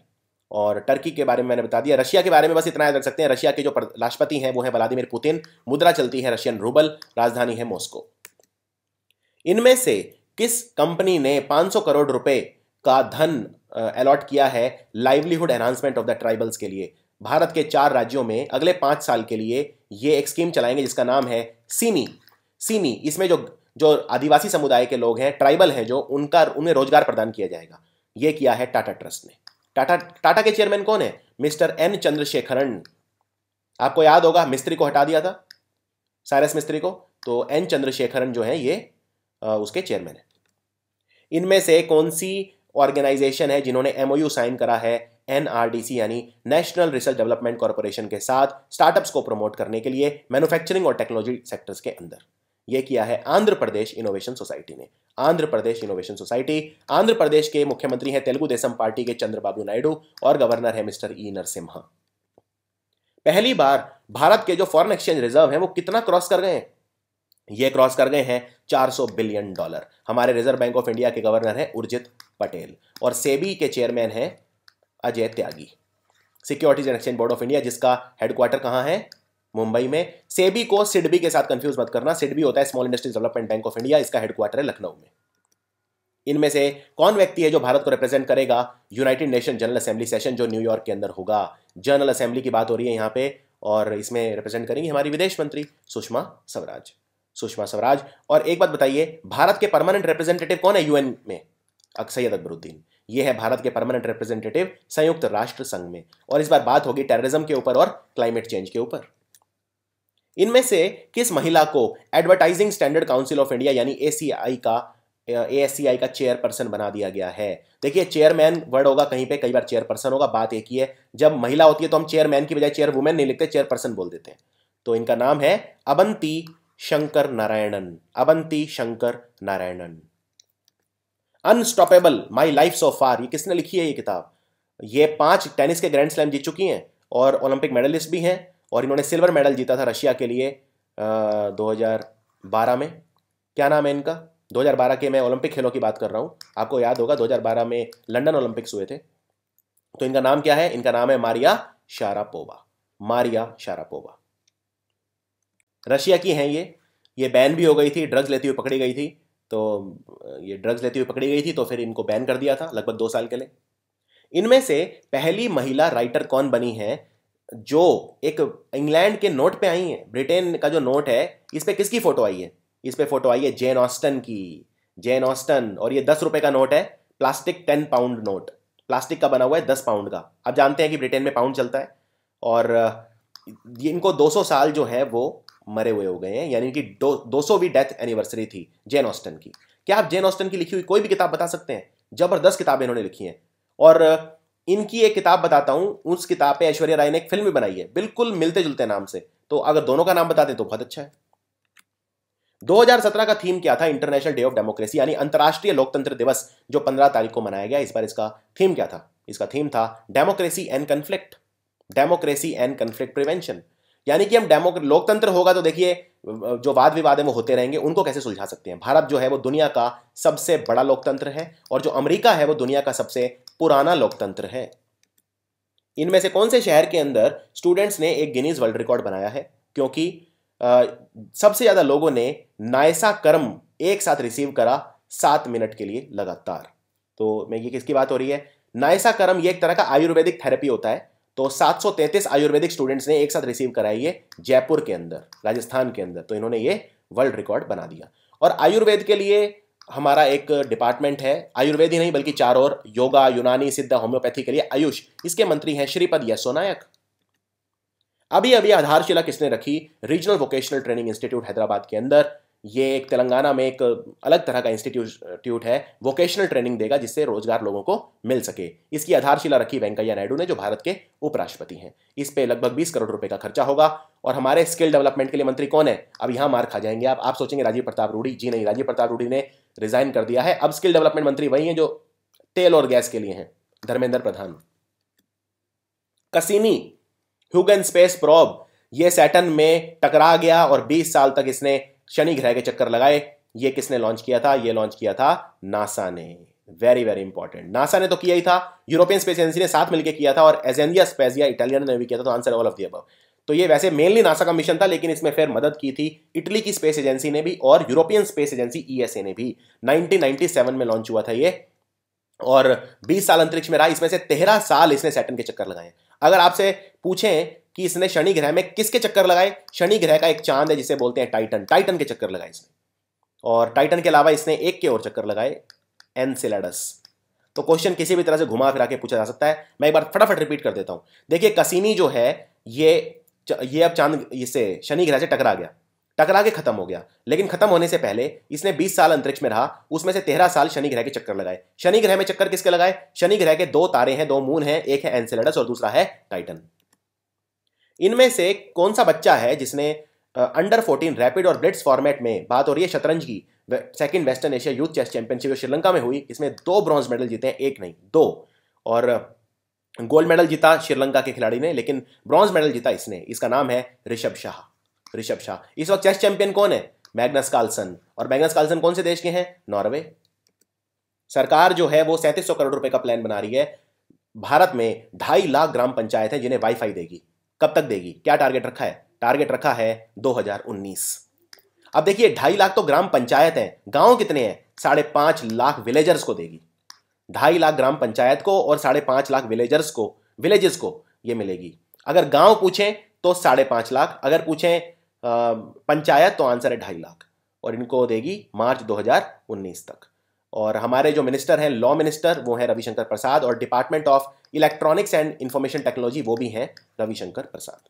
A: और टर्की के बारे में मैंने बता दिया। रशिया के बारे में बस इतना याद रख सकते हैं। रशिया के जो राष्ट्रपति हैं, वो है व्लादिमिर पुतिन। मुद्रा चलती है रशियन रूबल। राजधानी है मॉस्को। इनमें से किस कंपनी ने 500 करोड़ रुपए का धन अलॉट किया है livelihood enhancement of the tribals के लिए? भारत के चार राज्यों में अगले पाँच साल के लिए ये एक स्कीम चलाएँगे जिसका नाम है सीमी सीमी इसमें जो जो आदिवासी समुदाय के लोग हैं ट्राइबल हैं, जो उनका, उन्हें रोज़गार प्रदान किया जाएगा। ये किया है टाटा ट्रस्ट ने। टाटा टाटा के चेयरमैन कौन है? Mister N Chandrasekaran. आपको याद होगा, मिस्त्री को हटा दिया था, साइरस मिस्त्री को। तो एन चंद्रशेखरन जो है, ये उसके चेयरमैन है। इनमें से कौन सी ऑर्गेनाइजेशन है जिन्होंने एमओयू साइन करा है? एनआरडीसी यानी नेशनल रिसर्च डेवलपमेंट कॉरपोरेशन के साथ स्टार्टअप्स को प्रमोट करने के लिए मैन्युफैक्चरिंग और टेक्नोलॉजी सेक्टर्स के अंदर। यह किया है आंध्र प्रदेश इनोवेशन सोसाइटी ने। आंध्र प्रदेश इनोवेशन सोसाइटी आंध्र प्रदेश के मुख्यमंत्री हैं तेलुगु देशम पार्टी के चंद्रबाबू नायडू और गवर्नर है मिस्टर ई नरसिम्हा। पहली बार भारत के जो फॉरेन एक्सचेंज रिज़र्व है, वो कितना क्रॉस कर गए हैं? ये क्रॉस कर गए हैं 400 बिलियन डॉलर। हमारे रिज़र्व बैंक ऑफ़ इंडिया के गवर्नर हैं उर्जित पटेल और सेबी के चेयरमैन हैं Ajay Tyagi. Securities and exchange board of India, जिसका हेडक्वार्टर कहाँ है? मुंबई में। सेबी को सिडबी के साथ कंफ्यूज मत करना। सिडबी होता है small industries development bank of India इसका हेडक्वार्टर है लखनऊ में। इनमें से कौन व्यक्ति है जो भारत को रिप्रेजेंट करेगा? United nation general assembly session जो न्यूयॉर्क के अंदर होगा। जनरल असेंबली की बात हो रही है यहाँ पे और इसमें रिप्रेजेंट करेंगी हमारी विदेश मंत्री सुषमा स्वराज। सुषमा स्वराज। और एक बात बताइए, भारत के परमानेंट रिप्रेजेंटेटिव कौन है यूएन में? सैयद अकबरुद्दीन। ये है भारत के परमानेंट रिप्रेजेंटेटिव संयुक्त राष्ट्र संघ में। और इस बार बात होगी टेररिज्म के ऊपर और क्लाइमेट चेंज के ऊपर। इनमें से किस महिला को advertising standard council of India यानी एसीआई का एएससीआई का चेयरपर्सन बना दिया गया है? देखिए चेयरमैन वर्ड होगा कहीं पे, कई बार चेयरपर्सन होगा, बात एक ही है। जब महिला होती है तो हम चेयरमैन की बजाय चेयर वुमेन नहीं लिखते चेयरपर्सन बोल देते हैं। तो इनका नाम है Abanti Shankar Narayanan, Avanti Shankar Narayanan. Unstoppable my life so far ये किसने लिखी है ये किताब? ये पाँच टेनिस के ग्रैंड स्लैम जीत चुकी हैं और ओलंपिक मेडलिस्ट भी हैं और इन्होंने सिल्वर मेडल जीता था रशिया के लिए दो हज़ार बारह में। क्या नाम है इनका? 2012 के मैं ओलंपिक खेलों की बात कर रहा हूँ। आपको याद होगा 2012 में लंदन ओलंपिक्स हुए थे। तो इनका नाम क्या है? इनका नाम है Maria Sharapova. Maria Sharapova. Russia की हैं ये। ये बैन भी हो गई थी ड्रग्स लेती हुई पकड़ी गई थी। तो ये ड्रग्स लेती हुई पकड़ी गई थी तो फिर इनको बैन कर दिया था, लगभग दो साल के लिए। इनमें से पहली महिला राइटर कौन बनी है, जो एक इंग्लैंड के नोट पे आई है। ब्रिटेन का जो नोट है, इस पर किसकी फ़ोटो आई है? इस पर फ़ोटो आई है जेन ऑस्टन की। जेन ऑस्टन और ये दस रुपए का नोट है plastic ten pound note plastic का बना हुआ है दस पाउंड का। आप जानते हैं कि ब्रिटेन में पाउंड चलता है, और इनको 200 साल जो है वो मरे हुए हो गए हैं, यानी कि दो दो सौवीं डेथ एनिवर्सरी थी जेन ऑस्टन की। क्या आप जेन ऑस्टन की लिखी हुई कोई भी किताब बता सकते हैं? ज़बरदस्त किताबें इन्होंने लिखी हैं। और, इनकी एक किताब बताता हूँ, उस किताब पे ऐश्वर्या राय ने एक फ़िल्म भी बनाई है, बिल्कुल मिलते जुलते नाम से। तो अगर दोनों का नाम बता दें तो बहुत अच्छा है। 2017 का थीम क्या था? इंटरनेशनल डे ऑफ़ डेमोक्रेसी यानी अंतर्राष्ट्रीय लोकतंत्र दिवस, जो 15 तारीख को मनाया गया। इस बार इसका थीम क्या था? इसका थीम था democracy and conflict democracy and conflict prevention यानी कि हम डेमो लोकतंत्र होगा तो देखिए जो वाद विवाद है वो होते रहेंगे उनको कैसे सुलझा सकते हैं? भारत जो है वो दुनिया का सबसे बड़ा लोकतंत्र है और जो अमेरिका है वो दुनिया का सबसे पुराना लोकतंत्र है। इनमें से कौन से शहर के अंदर स्टूडेंट्स ने एक गिनीज वर्ल्ड रिकॉर्ड बनाया है? क्योंकि आ, सबसे ज़्यादा लोगों ने नायसा कर्म एक साथ रिसीव करा सात मिनट के लिए लगातार। तो मैं ये किसकी बात हो रही है? नायसा कर्म ये एक तरह का आयुर्वेदिक थेरेपी होता है। तो 733 आयुर्वेदिक स्टूडेंट्स ने एक साथ रिसीव कराई है जयपुर के अंदर, राजस्थान के अंदर। तो इन्होंने ये वर्ल्ड रिकॉर्ड बना दिया। और आयुर्वेद के लिए हमारा एक डिपार्टमेंट है, आयुर्वेद ही नहीं बल्कि चार और, योगा, यूनानी, सिद्ध होम्योपैथी के लिए आयुष। इसके मंत्री हैं श्रीपद यशो नायक। अभी अभी आधारशिला किसने रखी? Regional vocational training institute Hyderabad के अंदर। ये एक तेलंगाना में एक अलग तरह का इंस्टीट्यूट है वोकेशनल ट्रेनिंग देगा, जिससे रोज़गार लोगों को मिल सके। इसकी आधारशिला रखी वेंकैया नायडू ने, जो भारत के उपराष्ट्रपति हैं। इस पे लगभग 20 करोड़ रुपए का खर्चा होगा, और हमारे स्किल डेवलपमेंट के लिए मंत्री कौन है? अब यहाँ मार खा जाएँगे आप। आप सोचेंगे, राजीव प्रताप रूढ़ी जी नहीं, राजीव प्रताप रूढ़ी ने रिजाइन कर दिया है। अब स्किल डेवलपमेंट मंत्री वही है, जो तेल और गैस के लिए हैं। धर्मेंद्र प्रधान। कसीनी ह्यूगन स्पेस प्रॉब ये सैटन में टकरा गया, और 20 साल तक इसने शनि ग्रह के चक्कर लगाए, ये किसने लॉन्च किया था? ये लॉन्च किया था नासा ने। वेरी वेरी इंपॉर्टेंट नासा ने तो किया ही था। यूरोपियन स्पेस एजेंसी ने साथ मिलकर किया था और एजेंडिया स्पेसिया इटालियन ने भी किया था तो आंसर ऑल ऑफ़ दी अब तो ये वैसे मेनली नासा का मिशन था, लेकिन इसमें फिर मदद की थी इटली की स्पेस एजेंसी ने भी और यूरोपियन स्पेस एजेंसी ईएसए ने भी। 1997 में लॉन्च हुआ था ये। और 20 साल अंतरिक्ष में रहा। इसमें से तेरह साल इसने सैटन के चक्कर लगाए। अगर आपसे पूछें कि इसने शनि ग्रह में किसके चक्कर लगाए? शनि ग्रह का एक चाँद है जिसे बोलते हैं टाइटन। टाइटन के चक्कर लगाए इसने। और टाइटन के अलावा इसने एक के और चक्कर लगाए, एनसिलाडस। तो क्वेश्चन किसी भी तरह से घुमा फिरा के पूछा जा सकता है। मैं एक बार फटाफट रिपीट कर देता हूँ। देखिए, कसीनी जो है, ये ये अब चाँद, इससे शनि ग्रह से टकरा गया। टकरा के खत्म हो गया। लेकिन खत्म होने से पहले इसने 20 साल अंतरिक्ष में रहा। उसमें से 13 साल शनि ग्रह के चक्कर लगाए। शनि ग्रह में चक्कर किसके लगाए? शनि ग्रह के दो तारे हैं, दो मून हैं, एक है एनसेलेडस और दूसरा है टाइटन। इनमें से कौन सा बच्चा है जिसने अंडर फोर्टीन रैपिड और ब्लिट्स फॉर्मेट में बात हो रही है शतरंज की? Second western Asia youth chess championship जो श्रीलंका में हुई, इसमें दो ब्रॉन्ज मेडल जीते हैं, एक नहीं, दो। और गोल्ड मेडल जीता श्रीलंका के खिलाड़ी ने, लेकिन ब्रॉन्ज मेडल जीता इसने। इसका नाम है ऋषभ शाह। ऋषभ शाह। इस वक्त चेस चैंपियन कौन है? मैग्नस कार्लसन और मैग्नस कार्लसन कौन से देश के हैं? नॉर्वे सरकार जो है वो सैंतीस करोड़ रुपए का प्लान बना रही है। भारत में ढाई लाख ग्राम पंचायत है जिन्हें वाईफाई देगी। कब तक देगी? क्या टारगेट रखा है? टारगेट रखा है 2019 अब देखिए, ढाई लाख तो ग्राम पंचायत है। गाँव कितने हैं? साढ़े पाँच लाख विलेजर्स को देगी। ढाई लाख ग्राम पंचायत को और साढ़े पाँच लाख विलेजर्स को विलेजेस को ये मिलेगी। अगर गाँव पूछें तो साढ़े पाँच लाख, अगर पूछें पंचायत तो आंसर है ढाई लाख। और इनको देगी मार्च 2019 तक। और हमारे जो मिनिस्टर हैं लॉ मिनिस्टर वो हैं रविशंकर प्रसाद और department of electronics and information technology वो भी हैं Ravishankar Prasad.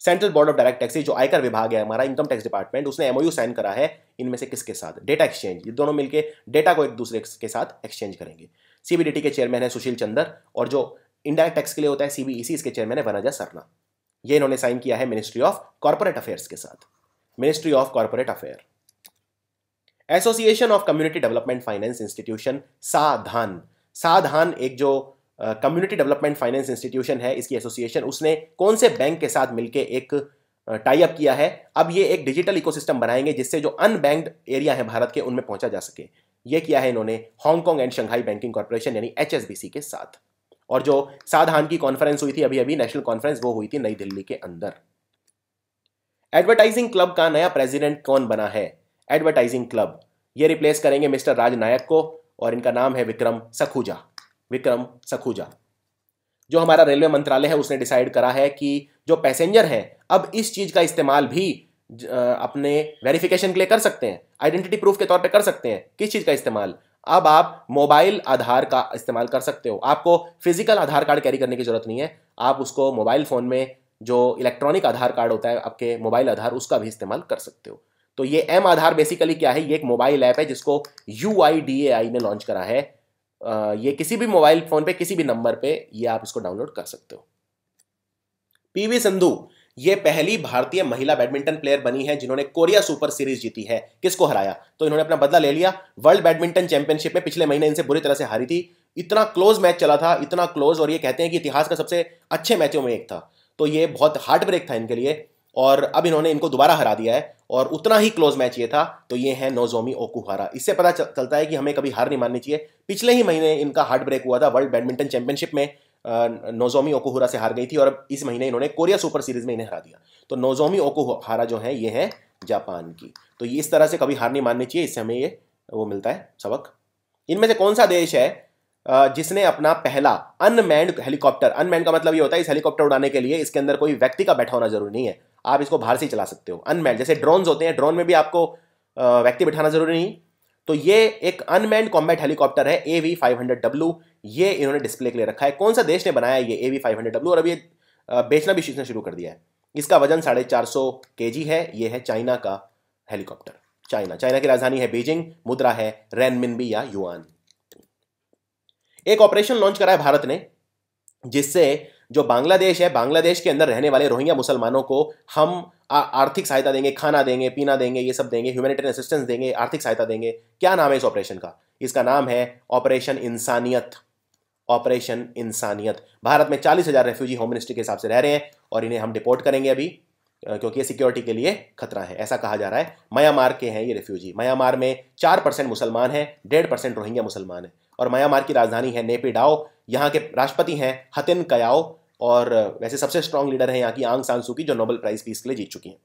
A: Central board of direct taxes जो आयकर विभाग है, हमारा इनकम टैक्स डिपार्टमेंट उसने एमओयू साइन करा है इनमें से किसके साथ? डेटा एक्सचेंज ये दोनों मिलकर डेटा को एक दूसरे के साथ एक्सचेंज करेंगे। सीबीडीटी के चेयरमैन है सुशील चंदर और जो इंडायरेक्ट टैक्स के लिए होता है सीबीईसी इसके चेयरमैन है वनजा सरना। ये इन्होंने साइन किया है मिनिस्ट्री ऑफ़ कॉर्पोरेट अफेयर्स के साथ। Ministry of corporate affair association of community development finance institution Sadhan Sadhan एक जो कम्युनिटी डेवलपमेंट फाइनेंस इंस्टीट्यूशन है, इसकी एसोसिएशन उसने कौन से बैंक के साथ मिलकर एक टाई अप किया है? अब ये एक डिजिटल इकोसिस्टम बनाएँगे जिससे जो अनबैंक्ड एरिया है भारत के, उनमें पहुँचा जा सके। ये किया है इन्होंने Hong Kong and Shanghai banking corporation यानी HSBC के साथ। और जो साधान की कॉन्फ्रेंस हुई थी अभी अभी नेशनल कॉन्फ्रेंस वो हुई थी नई दिल्ली के अंदर। एडवर्टाइजिंग क्लब का नया प्रेसिडेंट कौन बना है? Advertising club. ये रिप्लेस करेंगे मिस्टर राज नायक को और इनका नाम है विक्रम सखूजा। विक्रम सखूजा। जो हमारा रेलवे मंत्रालय है, उसने डिसाइड करा है कि जो पैसेंजर हैं, अब इस चीज़ का इस्तेमाल भी अपने वेरिफिकेशन के लिए कर सकते हैं, आइडेंटिटी प्रूफ के तौर पे कर सकते हैं। किस चीज़ का इस्तेमाल? अब आप मोबाइल आधार का इस्तेमाल कर सकते हो। आपको फ़िज़िकल आधार कार्ड कैरी करने की ज़रूरत नहीं है। आप उसको मोबाइल फ़ोन में जो इलेक्ट्रॉनिक आधार कार्ड होता है, आपके मोबाइल आधार, उसका भी इस्तेमाल कर सकते हो। तो ये एम आधार बेसिकली क्या है? ये एक मोबाइल ऐप है जिसको UIDAI ने लॉन्च करा है। ये किसी भी मोबाइल फ़ोन पे, किसी भी नंबर पे ये आप इसको डाउनलोड कर सकते हो। पीवी संधू, ये पहली भारतीय महिला बैडमिंटन प्लेयर बनी है जिन्होंने कोरिया सुपर सीरीज़ जीती है। किसको हराया? तो इन्होंने अपना बदला ले लिया। वर्ल्ड बैडमिंटन चैंपियनशिप में पिछले महीने इनसे बुरी तरह से हारी थी। इतना क्लोज मैच चला था, इतना क्लोज और ये कहते हैं कि इतिहास का सबसे अच्छे मैचों में एक था। तो ये बहुत हार्ड ब्रेक था इनके लिए। और अब इन्होंने इनको दोबारा हरा दिया है और उतना ही क्लोज मैच ये था तो ये है नोजोमी ओकुहारा। इससे पता चलता है कि हमें कभी हार नहीं माननी चाहिए। पिछले ही महीने इनका हार्ट ब्रेक हुआ था वर्ल्ड बैडमिंटन चैंपियनशिप में नोजोमी ओकुहारा से हार गई थी और अब इस महीने इन्होंने कोरिया सुपर सीरीज़ में इन्हें हरा दिया। तो नोजोमी ओकुहारा जो है, ये है जापान की। तो ये इस तरह से कभी हार नहीं माननी चाहिए, इससे हमें ये, वो मिलता है सबक। इनमें से कौन सा देश है जिसने अपना पहला अनमैंड हेलीकॉप्टर अनमैंड का मतलब ये होता है इस हेलीकॉप्टर उड़ाने के लिए, इसके अंदर कोई व्यक्ति का बैठा होना ज़रूरी नहीं है। आप इसको बाहर से ही चला सकते हो। अनमैंड जैसे ड्रोन होते हैं ड्रोन में भी आपको व्यक्ति बैठाना ज़रूरी नहीं। तो ये एक अनमैंड कॉम्बैट हेलीकॉप्टर है A V five hundred W ये इन्होंने डिस्प्ले के लिए रखा है। कौन सा देश ने बनाया ये A V five hundred W और अभी बेचना भी सीखना शुरू कर दिया है। इसका वज़न साढ़े चार सौ के जी है। ये है चाइना का हेलीकॉप्टर चाइना चाइना की राजधानी है बीजिंग, मुद्रा है रेनमिनबी या युआन एक ऑपरेशन लॉन्च करा है भारत ने, जिससे जो बांग्लादेश है, बांग्लादेश के अंदर रहने वाले रोहिंग्या मुसलमानों को हम आर्थिक सहायता देंगे, खाना देंगे, पीना देंगे, ये सब देंगे ह्यूमैनिटेरियन असिस्टेंस देंगे, आर्थिक सहायता देंगे। क्या नाम है इस ऑपरेशन का? इसका नाम है ऑपरेशन इंसानियत। ऑपरेशन इंसानियत। भारत में चालीस हज़ार रेफ्यूजी होम मिनिस्ट्री के हिसाब से रह रहे हैं और इन्हें हम डिपोर्ट करेंगे अभी क्योंकि ये सिक्योरिटी के लिए खतरा है। ऐसा कहा जा रहा है म्यांमार के हैं ये रेफ्यूजी म्यांमार में चार परसेंट मुसलमान हैं, डेढ़ परसेंट रोहिंग्या मुसलमान हैं। और म्यांमार की राजधानी है नेपिडाओ यहाँ के राष्ट्रपति हैं हतिन कयाओ। और वैसे सबसे स्ट्रांग लीडर है यहाँ की आंग सान सूकी जो नोबेल प्राइज पीस के लिए जीत चुकी हैं।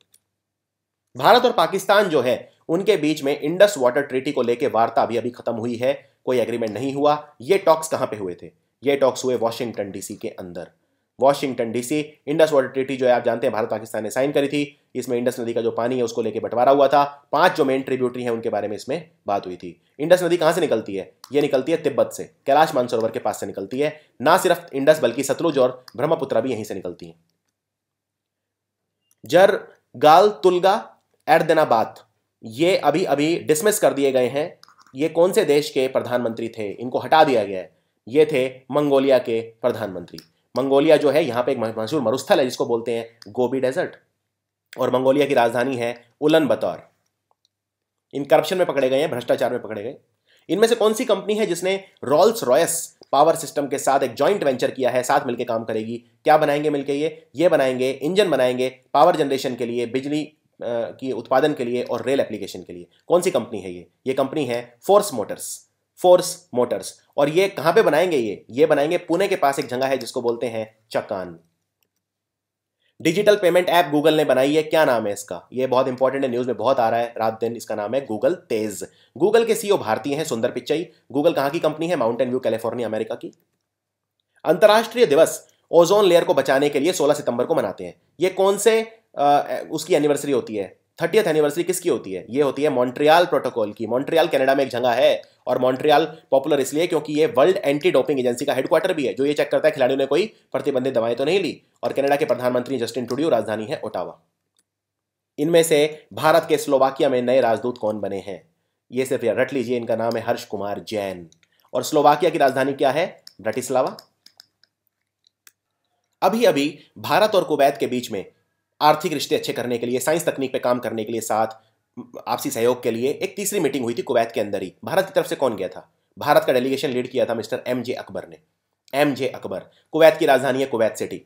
A: भारत और पाकिस्तान जो है, उनके बीच में इंडस वाटर ट्रीटी को लेकर वार्ता अभी अभी खत्म हुई है, कोई एग्रीमेंट नहीं हुआ। ये टॉक्स कहाँ पे हुए थे? ये टॉक्स हुए वॉशिंगटन डीसी के अंदर। Washington DC Indus water treaty जो है, आप जानते हैं भारत पाकिस्तान ने साइन करी थी। इसमें इंडस नदी का जो पानी है उसको लेकर बंटवारा हुआ था। पाँच जो मेन ट्रिब्यूटरी है उनके बारे में इसमें बात हुई थी। इंडस नदी कहाँ से निकलती है? ये निकलती है तिब्बत से। कैलाश मानसरोवर के पास से निकलती है। ना सिर्फ़ इंडस, बल्कि सतलुज और ब्रह्मपुत्र भी यहीं से निकलती है। जर, गाल, तुलगा, एर्दनाबाद, ये अभी अभी डिसमिस कर दिए गए हैं। ये कौन से देश के प्रधानमंत्री थे? इनको हटा दिया गया है। ये थे मंगोलिया के प्रधानमंत्री। मंगोलिया जो है, यहाँ पे एक मशहूर मरुस्थल है, जिसको बोलते हैं गोबी डेजर्ट। और मंगोलिया की राजधानी है उलन बतौर इन करप्शन में पकड़े गए हैं, भ्रष्टाचार में पकड़े गए। इनमें से कौन सी कंपनी है जिसने रॉल्स रॉयस पावर सिस्टम के साथ एक जॉइंट वेंचर किया है, साथ मिलकर काम करेगी? क्या बनाएँगे मिलकर ये? ये बनाएँगे इंजन बनाएँगे पावर जनरेशन के लिए, बिजली की उत्पादन के लिए और रेल एप्लीकेशन के लिए। कौन सी कंपनी है ये? ये कंपनी है फोर्स मोटर्स फोर्स मोटर्स और ये कहाँ पे बनाएँगे ये? ये बनाएँगे पुणे के पास एक जगह है जिसको बोलते हैं चकान। डिजिटल पेमेंट ऐप गूगल ने बनाई है। क्या नाम है इसका? ये बहुत इंपॉर्टेंट है न्यूज़ में बहुत आ रहा है। रात दिन इसका नाम है गूगल तेज। गूगल के सीईओ भारतीय हैं सुंदर पिचाई गूगल कहाँ की कंपनी है? माउंटेन व्यू कैलिफ़ोर्निया अमेरिका की। अंतर्राष्ट्रीय दिवस ओजोन लेयर को बचाने के लिए 16 सितंबर को मनाते हैं। ये कौन से आ, उसकी एनिवर्सरी होती है? थर्टियथ एनिवर्सरी किसकी होती है? ये होती है मॉन्ट्रियाल प्रोटोकॉल की। मॉन्ट्रियाल कनाडा में एक जगह है और मॉन्ट्रियाल पॉपुलर इसलिए क्योंकि ये वर्ल्ड एंटी डोपिंग एजेंसी का हेडक्वार्टर भी है, जो ये चेक करता है खिलाड़ियों ने कोई प्रतिबंधित दवाएँ तो नहीं ली और कनाडा के प्रधानमंत्री जस्टिन टूडियो राजधानी है ओटावा इनमें से भारत के स्लोवाकिया में नए राजदूत कौन बने हैं? ये सिर्फ़ रट लीजिए, इनका नाम है हर्ष कुमार जैन। और स्लोवाकिया की राजधानी क्या है? ब्रटिस्लावा। अभी अभी भारत और कुवैत के बीच में आर्थिक रिश्ते अच्छे करने के लिए, साइंस तकनीक पे काम करने के लिए साथ आपसी सहयोग के लिए एक तीसरी मीटिंग हुई थी कुवैत के अंदर ही। भारत की तरफ़ से कौन गया था? भारत का डेलीगेशन लीड किया था मिस्टर एम जे अकबर ने। एम जे अकबर, कुवैत की राजधानी है Kuwait city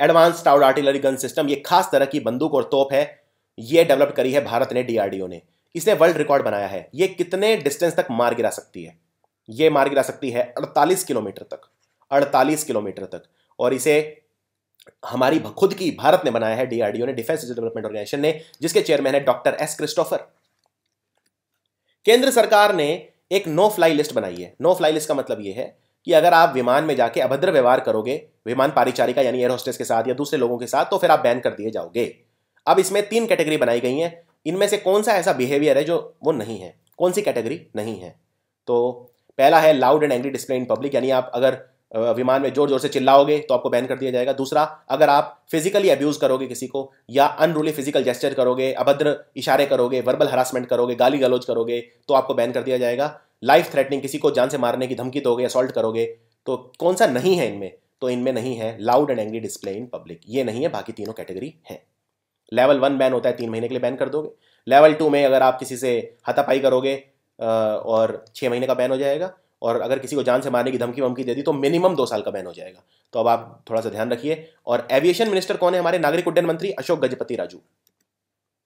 A: advance towed artillery gun system ये खास तरह की बंदूक और तोप है, ये डेवलप करी है भारत ने डीआरडीओ ने। इसने वर्ल्ड रिकॉर्ड बनाया है। ये कितने डिस्टेंस तक मार गिरा सकती है? ये मार गिरा सकती है 48 किलोमीटर तक 48 किलोमीटर तक। और इसे हमारी खुद की भारत ने बनाया है डीआरडीओ ने डिफेंस डेवलपमेंट ऑर्गेनाइजेशन ने, जिसके चेयरमैन है डॉक्टर एस क्रिस्टोफर केंद्र सरकार ने एक नो फ्लाई लिस्ट बनाई है। नो फ्लाई लिस्ट का मतलब यह है कि अगर आप विमान में जाके अभद्र व्यवहार करोगे, विमान पारिचारिका यानी एयर होस्टेस के साथ या दूसरे लोगों के साथ तो फिर आप बैन कर दिए जाओगे। अब इसमें तीन कैटेगरी बनाई गई हैं। इनमें से कौन सा ऐसा बिहेवियर है जो वो नहीं है? कौन सी कैटेगरी नहीं है? तो पहला है loud and angry display in public यानी आप अगर विमान में ज़ोर ज़ोर से चिल्लाओगे तो आपको बैन कर दिया जाएगा। दूसरा, अगर आप फिजिकली अब्यूज करोगे किसी को, या अनरूली फ़िज़िकल जेस्टर करोगे, अभद्र इशारे करोगे वर्बल हरासमेंट करोगे, गाली गलोज करोगे तो आपको बैन कर दिया जाएगा। लाइफ थ्रेटनिंग किसी को जान से मारने की धमकी दोगे असॉल्ट करोगे तो कौन सा नहीं है इनमें? तो इनमें नहीं है loud and angry display in public ये नहीं है, बाकी तीनों कैटेगरी है। लेवल वन बैन होता है, तीन महीने के लिए बैन कर दोगे। लेवल टू में अगर आप किसी से हाथापाई करोगे और छः महीने का बैन हो जाएगा और अगर किसी को जान से मारने की धमकी वमकी दे दी तो मिनिमम दो साल का बैन हो जाएगा। तो अब आप थोड़ा सा ध्यान रखिए। और एविएशन मिनिस्टर कौन है? हमारे नागरिक उड्डयन मंत्री अशोक गजपति राजू।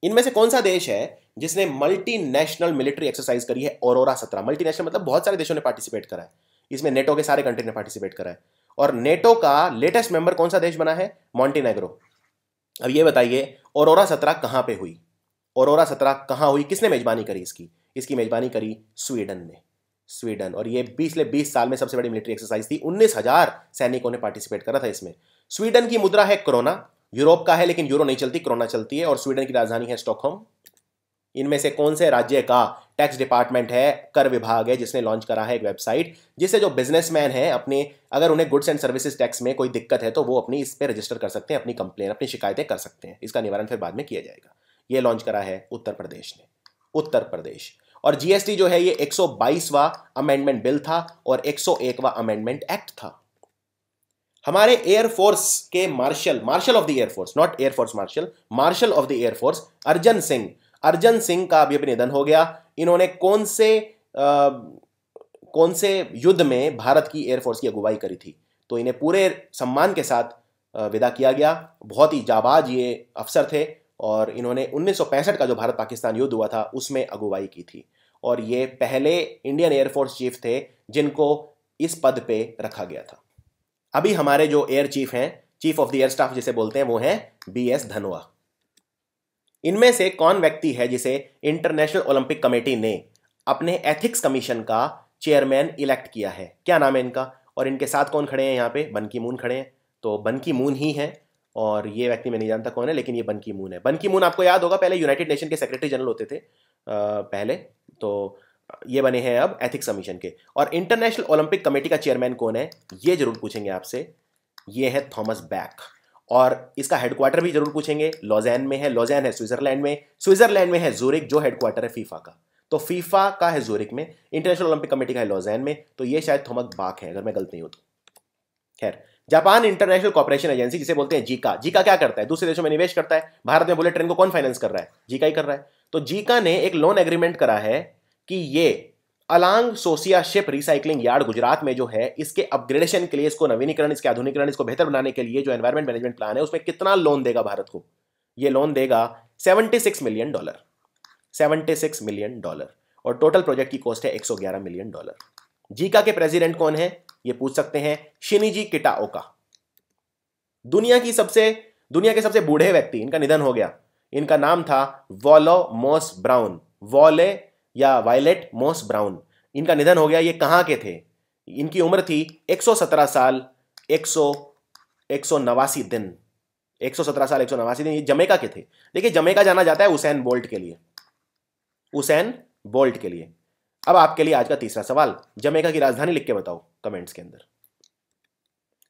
A: इनमें से कौन सा देश है जिसने मल्टी नेशनल मिलिट्री एक्सरसाइज करी है? औरोरा सत्रह। मल्टी नेशनल मतलब बहुत सारे देशों ने पार्टिसिपेट करा है। इसमें नेटो के सारे कंट्री ने पार्टिसिपेट करा है। और नेटो का लेटेस्ट मेंबर कौन सा देश बना है? मॉन्टीनेग्रो अब ये बताइए औरोरा सत्रह कहाँ पे हुई? औरोरा सत्रह कहाँ हुई? किसने मेजबानी करी इसकी? इसकी मेजबानी करी स्वीडन ने। स्वीडन। और ये पिछले 20 साल में सबसे बड़ी मिलिट्री एक्सरसाइज थी। उन्नीस हज़ार सैनिकों ने पार्टिसिपेट करा था इसमें। स्वीडन की मुद्रा है कोरोना। यूरोप का है, लेकिन यूरो नहीं चलती, कोरोना चलती है। और स्वीडन की राजधानी है स्टॉकहोम। इनमें से कौन से राज्य का टैक्स डिपार्टमेंट है, कर विभाग है, जिसने लॉन्च करा है एक वेबसाइट, जिससे जो बिजनेसमैन है, अपने, अगर उन्हें गुड्स एंड सर्विसेज़ टैक्स में कोई दिक्कत है तो वो अपनी इस पर रजिस्टर कर सकते हैं, अपनी कंप्लेन, अपनी शिकायतें कर सकते हैं। इसका निवारण फिर बाद में किया जाएगा। ये लॉन्च करा है उत्तर प्रदेश ने। उत्तर प्रदेश। और जीएसटी जो है ये 122वां अमेंडमेंट बिल था और 101वां अमेंडमेंट एक्ट था। हमारे एयरफोर्स के marshal marshal of the air force not air force marshal marshal of the air force Arjan Singh Arjan Singh का अभी अभी निधन हो गया। इन्होंने कौन से आ, कौन से युद्ध में भारत की एयरफोर्स की अगुवाई करी थी? तो इन्हें पूरे सम्मान के साथ विदा किया गया। बहुत ही जाबाज ये अफसर थे और इन्होंने 1965 का जो भारत पाकिस्तान युद्ध हुआ था उसमें अगुवाई की थी। और ये पहले इंडियन एयरफोर्स चीफ थे, जिनको इस पद पे रखा गया था। अभी हमारे जो एयर चीफ हैं chief of the air staff जिसे बोलते हैं, वो हैं बी एस धनोआ। इनमें से कौन व्यक्ति है जिसे इंटरनेशनल ओलंपिक कमेटी ने अपने एथिक्स कमीशन का चेयरमैन इलेक्ट किया है? क्या नाम है इनका? और इनके साथ कौन खड़े हैं यहाँ पे? बनकी मून खड़े हैं। तो बनकी मून ही है। और ये व्यक्ति मैं नहीं जानता कौन है, लेकिन ये बन की मून है। बन की मून आपको याद होगा, पहले यूनाइटेड नेशन के सेक्रेटरी जनरल होते थे पहले। तो ये बने हैं अब एथिक्स कमीशन के। और इंटरनेशनल ओलंपिक कमेटी का चेयरमैन कौन है, ये ज़रूर पूछेंगे आपसे। ये है थॉमस बैक और इसका हेडक्वार्टर भी ज़रूर पूछेंगे। लॉजैन में है लॉजैन है स्विट्जरलैंड में। स्विट्जरलैंड में है जूरिक जो हेडक्वार्टर है फीफा का। तो फीफा का है जूरिक में इंटरनेशनल ओलंपिक कमेटी का है लॉजैन में। तो ये शायद थॉमस बाक है, अगर मैं गलत नहीं हूँ तो। खैर जापान इंटरनेशनल कॉपरेशन एजेंसी, जिसे बोलते हैं जीका। जीका क्या करता है? दूसरे देशों में निवेश करता है। भारत में बुलेट ट्रेन को कौन फाइनेंस कर रहा है? जीका ही कर रहा है। तो जीका ने एक लोन एग्रीमेंट करा है कि ये Alang Sosiya ship recycling yard Gujarat में जो है, इसके अपग्रेडेशन के लिए, इसको नवीनीकरण, इसके आधुनिकरण इसको बेहतर बनाने के लिए जो एनवायरमेंट मैनेजमेंट प्लान है, उसमें कितना लोन देगा भारत को? ये लोन देगा 76 मिलियन डॉलर 76 मिलियन डॉलर और टोटल प्रोजेक्ट की कॉस्ट है 111 मिलियन डॉलर जीका के प्रेसिडेंट कौन है? ये पूछ सकते हैं शिनीजी किटाओका दुनिया की सबसे, दुनिया के सबसे बूढ़े व्यक्ति, इनका निधन हो गया। इनका नाम था वॉलो मोस ब्राउन। वॉले या वायलेट मोस ब्राउन। इनका निधन हो गया, ये कहाँ के थे? इनकी उम्र थी 117 साल 100 एक दिन। 117 साल, एक सौ नवासी दिन, ये जमेका के थे। देखिए, जमेका जाना जाता है उसैन बोल्ट के लिए। उसैन बोल्ट के लिए। अब आपके लिए आज का तीसरा सवाल, जमेका की राजधानी लिख के बताओ कमेंट्स के अंदर।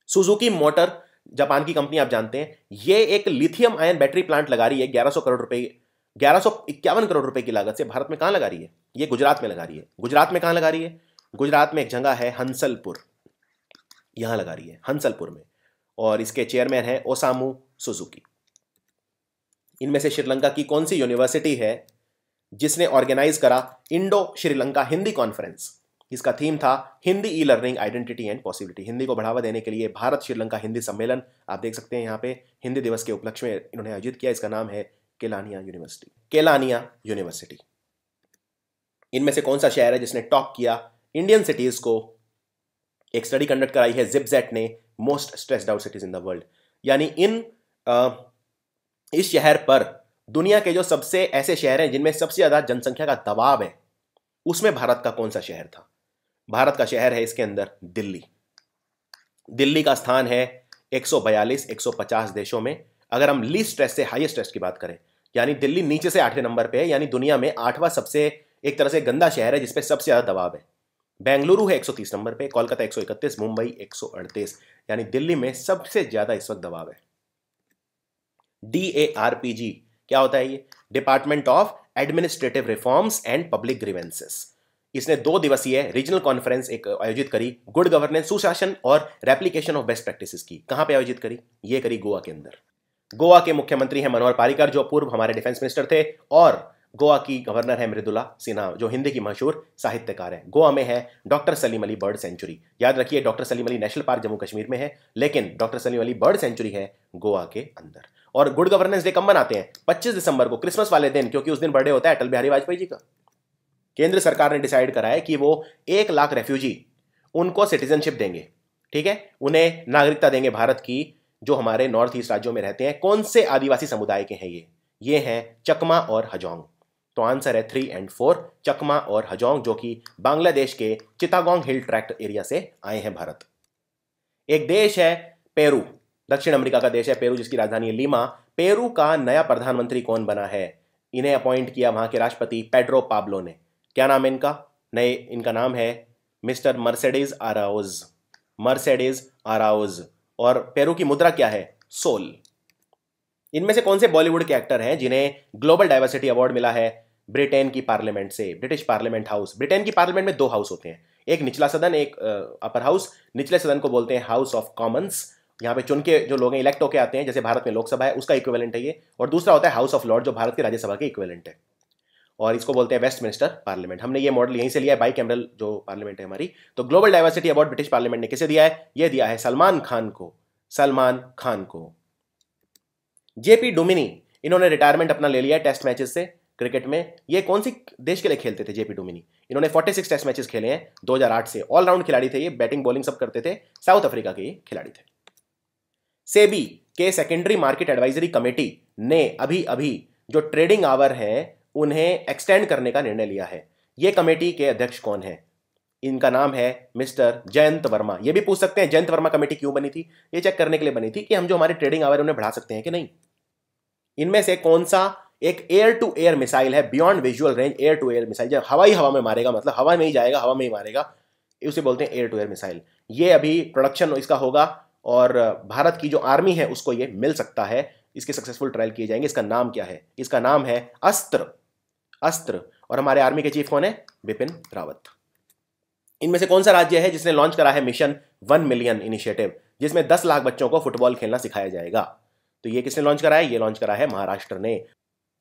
A: सुजुकी मोटर जापान की कंपनी आप जानते हैं, ये एक लिथियम आयन बैटरी प्लांट लगा रही है 1100 करोड़ रुपए, ग्यारह करोड़ रुपए की लागत से। भारत में कहाँ लगा रही है? ये गुजरात में लगा रही है। गुजरात में कहाँ लगा रही है? गुजरात में एक जगह है हंसलपुर। यहाँ लगा रही है, हंसलपुर में। और इसके चेयरमैन है ओसामू सुजुकी। इनमें से श्रीलंका की कौन सी यूनिवर्सिटी है? जिसने ऑर्गेनाइज करा इंडो श्रीलंका हिंदी कॉन्फ्रेंस इसका थीम था Hindi e learning identity and possibility Hindi को बढ़ावा देने के लिए भारत श्रीलंका हिंदी सम्मेलन आप देख सकते हैं यहाँ पे हिंदी दिवस के उपलक्ष्य में इन्होंने आयोजित किया। इसका नाम है केलानिया यूनिवर्सिटी केलानिया यूनिवर्सिटी इनमें से कौन सा शहर है जिसने टॉप किया? इंडियन सिटीज़ को एक स्टडी कंडक्ट कराई है। जिपजेट ने most stressed out cities in the world यानी इन आ, इस शहर पर दुनिया के जो सबसे ऐसे शहर हैं जिनमें सबसे ज़्यादा जनसंख्या का दबाव है, उसमें भारत का कौन सा शहर था? भारत का शहर है इसके अंदर दिल्ली। दिल्ली का स्थान है 142 150 देशों में। अगर हम लीस्ट स्ट्रेस से हाईएस्ट स्ट्रेस की बात करें, यानी दिल्ली नीचे से आठवें नंबर पे है, यानी दुनिया में आठवां सबसे एक तरह से गंदा शहर है जिसपे सबसे ज़्यादा दबाव है। बेंगलुरु है 130 नंबर पे, कोलकाता 131 मुंबई 138 यानी दिल्ली में सबसे ज़्यादा इस वक्त दबाव है। D A R P G क्या होता है ये? Department of administrative reforms and public grievances इसने दो दिवसीय रीजनल कॉन्फ्रेंस एक आयोजित करी गुड गवर्नेंस सुशासन और रेप्लीकेशन ऑफ़ बेस्ट प्रैक्टिसेस की। कहाँ पे आयोजित करी? ये करी गोवा के अंदर। गोवा के मुख्यमंत्री हैं मनोहर पारिकर, जो पूर्व हमारे डिफेंस मिनिस्टर थे, और गोवा की गवर्नर है मृदुला सिन्हा, जो हिंदी की मशहूर साहित्यकार है। गोवा में है doctor Salim Ali bird sanctuary. याद रखिए, doctor Salim Ali national park Jammu Kashmir में है, लेकिन doctor Salim Ali bird sanctuary है गोवा के अंदर। और गुड गवर्नेंस डे कब मनाते हैं? 25 दिसंबर को क्रिसमस वाले दिन, क्योंकि उस दिन बर्थडे होता है, अटल बिहारी वाजपेयी जी का। केंद्र सरकार ने डिसाइड करा है कि वो एक लाख रेफ्यूजी उनको सिटीजनशिप देंगे, ठीक है? उन्हें नागरिकता देंगे भारत की, जो हमारे नॉर्थ ईस्ट राज्यों में रहते हैं। कौन से आदिवासी समुदाय के हैं ये? ये हैं चकमा और हजोंग। तो आंसर है थ्री एंड फोर चकमा और हजोंग, जो कि बांग्लादेश के चितागोंग हिल ट्रैक्ट एरिया से आए हैं भारत। एक देश है पेरू दक्षिण अमेरिका का देश है पेरू, जिसकी राजधानी है लीमा। पेरू का नया प्रधानमंत्री कौन बना है? इन्हें अपॉइंट किया वहाँ के राष्ट्रपति पेड्रो पाब्लो ने। क्या नाम है इनका? नए, इनका नाम है mister Mercedes Araoz. Mercedes Araoz. और पेरू की मुद्रा क्या है? सोल। इनमें से कौन से बॉलीवुड के एक्टर हैं जिन्हें ग्लोबल डाइवर्सिटी अवार्ड मिला है ब्रिटेन की पार्लियामेंट से? British parliament house. ब्रिटेन की पार्लियामेंट में दो हाउस होते हैं। एक निचला सदन, एक अपर हाउस। निचले सदन को बोलते हैं हाउस ऑफ़ कॉमन्स। यहाँ पे चुन के जो लोग हैं इलेक्ट होकर आते हैं, जैसे भारत में लोकसभा है, उसका इक्विवेलेंट है ये। और दूसरा होता है हाउस ऑफ़ लॉर्ड जो भारत की राज्यसभा के इक्विवेलेंट है। और इसको बोलते हैं वेस्ट मिनिस्टर पार्लियामेंट हमने ये मॉडल यहीं से लिया है बाई कैमरल जो पार्लियामेंट है हमारी। तो global diversity award British parliament ने किसे दिया है? ये दिया है सलमान खान को। सलमान खान को। जेपी डोमिनी इन्होंने रिटायरमेंट अपना ले लिया टेस्ट मैचेस से क्रिकेट में। ये कौन सी देश के लिए खेलते थे जेपी डोमिनी इन्होंने 46 टेस्ट मैचेस खेले हैं 2008 से। ऑलराउंड खिलाड़ी थे ये बैटिंग बॉलिंग सब करते थे साउथ अफ्रीका के खिलाड़ी थे। सेबी के सेकेंडरी मार्केट एडवाइजरी कमेटी ने अभी अभी जो ट्रेडिंग आवर है, उन्हें एक्सटेंड करने का निर्णय लिया है। ये कमेटी के अध्यक्ष कौन है? इनका नाम है मिस्टर जयंत वर्मा। ये भी पूछ सकते हैं, जयंत वर्मा कमेटी क्यों बनी थी? ये चेक करने के लिए बनी थी कि हम जो हमारे ट्रेडिंग आवर उन्हें बढ़ा सकते हैं कि नहीं। इनमें से कौन सा एक एयर टू एयर मिसाइल है beyond visual range air to air missile जब हवाई हवा में मारेगा मतलब हवा में ही जाएगा, हवा में ही मारेगा, उसे बोलते हैं एयर टू एयर मिसाइल ये अभी प्रोडक्शन इसका होगा और भारत की जो आर्मी है, उसको ये मिल सकता है। इसके सक्सेसफुल ट्रायल किए जाएँगे। इसका नाम क्या है? इसका नाम है अस्त्र। अस्त्र। और हमारे आर्मी के चीफ कौन है? बिपिन रावत। इनमें से कौन सा राज्य है जिसने लॉन्च करा है मिशन वन मिलियन इनिशिएटिव जिसमें दस लाख बच्चों को फुटबॉल खेलना सिखाया जाएगा? तो ये किसने लॉन्च करा है? ये लॉन्च करा है महाराष्ट्र ने।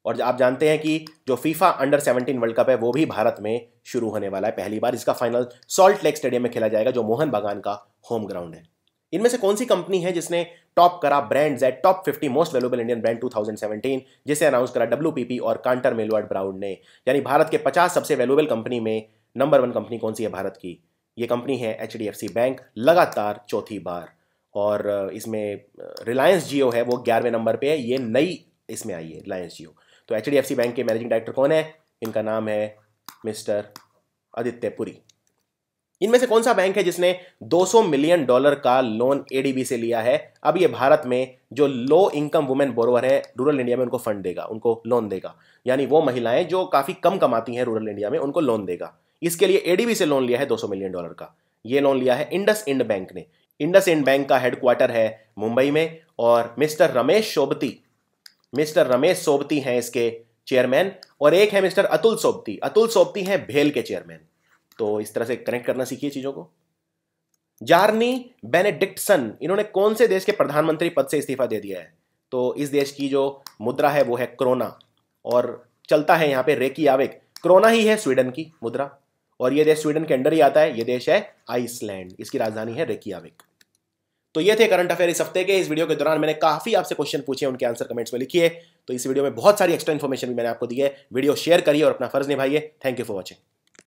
A: और आप जानते हैं कि जो फीफा अंडर 17 वर्ल्ड कप है, वो भी भारत में शुरू होने वाला है। पहली बार इसका फाइनल सॉल्ट लेक स्टेडियम में खेला जाएगा, जो मोहन बागान का होम ग्राउंड है। इनमें से कौन सी कंपनी है जिसने टॉप करा brands at top 50 most valuable Indian brand 2017 जिसे अनाउंस करा डब्ल्यू और कांटर मेलवर्ड ब्राउड ने? यानी भारत के 50 सबसे वैल्यूबल कंपनी में नंबर वन कंपनी कौन सी है भारत की? ये कंपनी है एचडीएफसी बैंक लगातार चौथी बार। और इसमें रिलायंस जियो है, वो ग्यारहवें नंबर पे है, ये नई इसमें आई है रिलायंस जियो तो एचडीएफसी बैंक के मैनेजिंग डायरेक्टर कौन है? इनका नाम है मिस्टर आदित्य पुरी। इनमें से कौन सा बैंक है जिसने 200 मिलियन डॉलर का लोन एडीबी से लिया है? अब ये भारत में जो लो इनकम वुमेन बोरोवर है रूरल इंडिया में उनको फंड देगा, उनको लोन देगा। यानी वो महिलाएँ जो काफ़ी कम कमाती हैं रूरल इंडिया में, उनको लोन देगा। इसके लिए एडीबी से लोन लिया है 200 मिलियन डॉलर का। ये लोन लिया है इंडस इंड बैंक ने। इंडस इंड बैंक का हेडक्वार्टर है मुंबई में और मिस्टर रमेश शोभती मिस्टर रमेश सोबती हैं इसके चेयरमैन और एक है मिस्टर अतुल सोबती। अतुल सोबती हैं भेल के चेयरमैन तो इस तरह से कनेक्ट करना सीखिए चीज़ों को। जार्नी बेनेडिक्टसन, इन्होंने कौन से देश के प्रधानमंत्री पद से इस्तीफा दे दिया है? तो इस देश की जो मुद्रा है, वो है क्रोना। और चलता है यहाँ पे रेकी आवेक क्रोना ही है स्वीडन की मुद्रा। और ये देश स्वीडन के अंडर ही आता है। ये देश है आइसलैंड। इसकी राजधानी है रेकी आवेक तो ये थे करंट अफेयर इस हफ़्ते के। इस वीडियो के दौरान मैंने काफ़ी आपसे क्वेश्चन पूछे, उनके आंसर कमेंट्स में लिखिए। तो इस वीडियो में बहुत सारी एक्स्ट्रा इन्फॉर्मेशन भी मैंने आपको दी है। वीडियो शेयर करिए और अपना फ़र्ज़ निभाइए। Thank you for watching.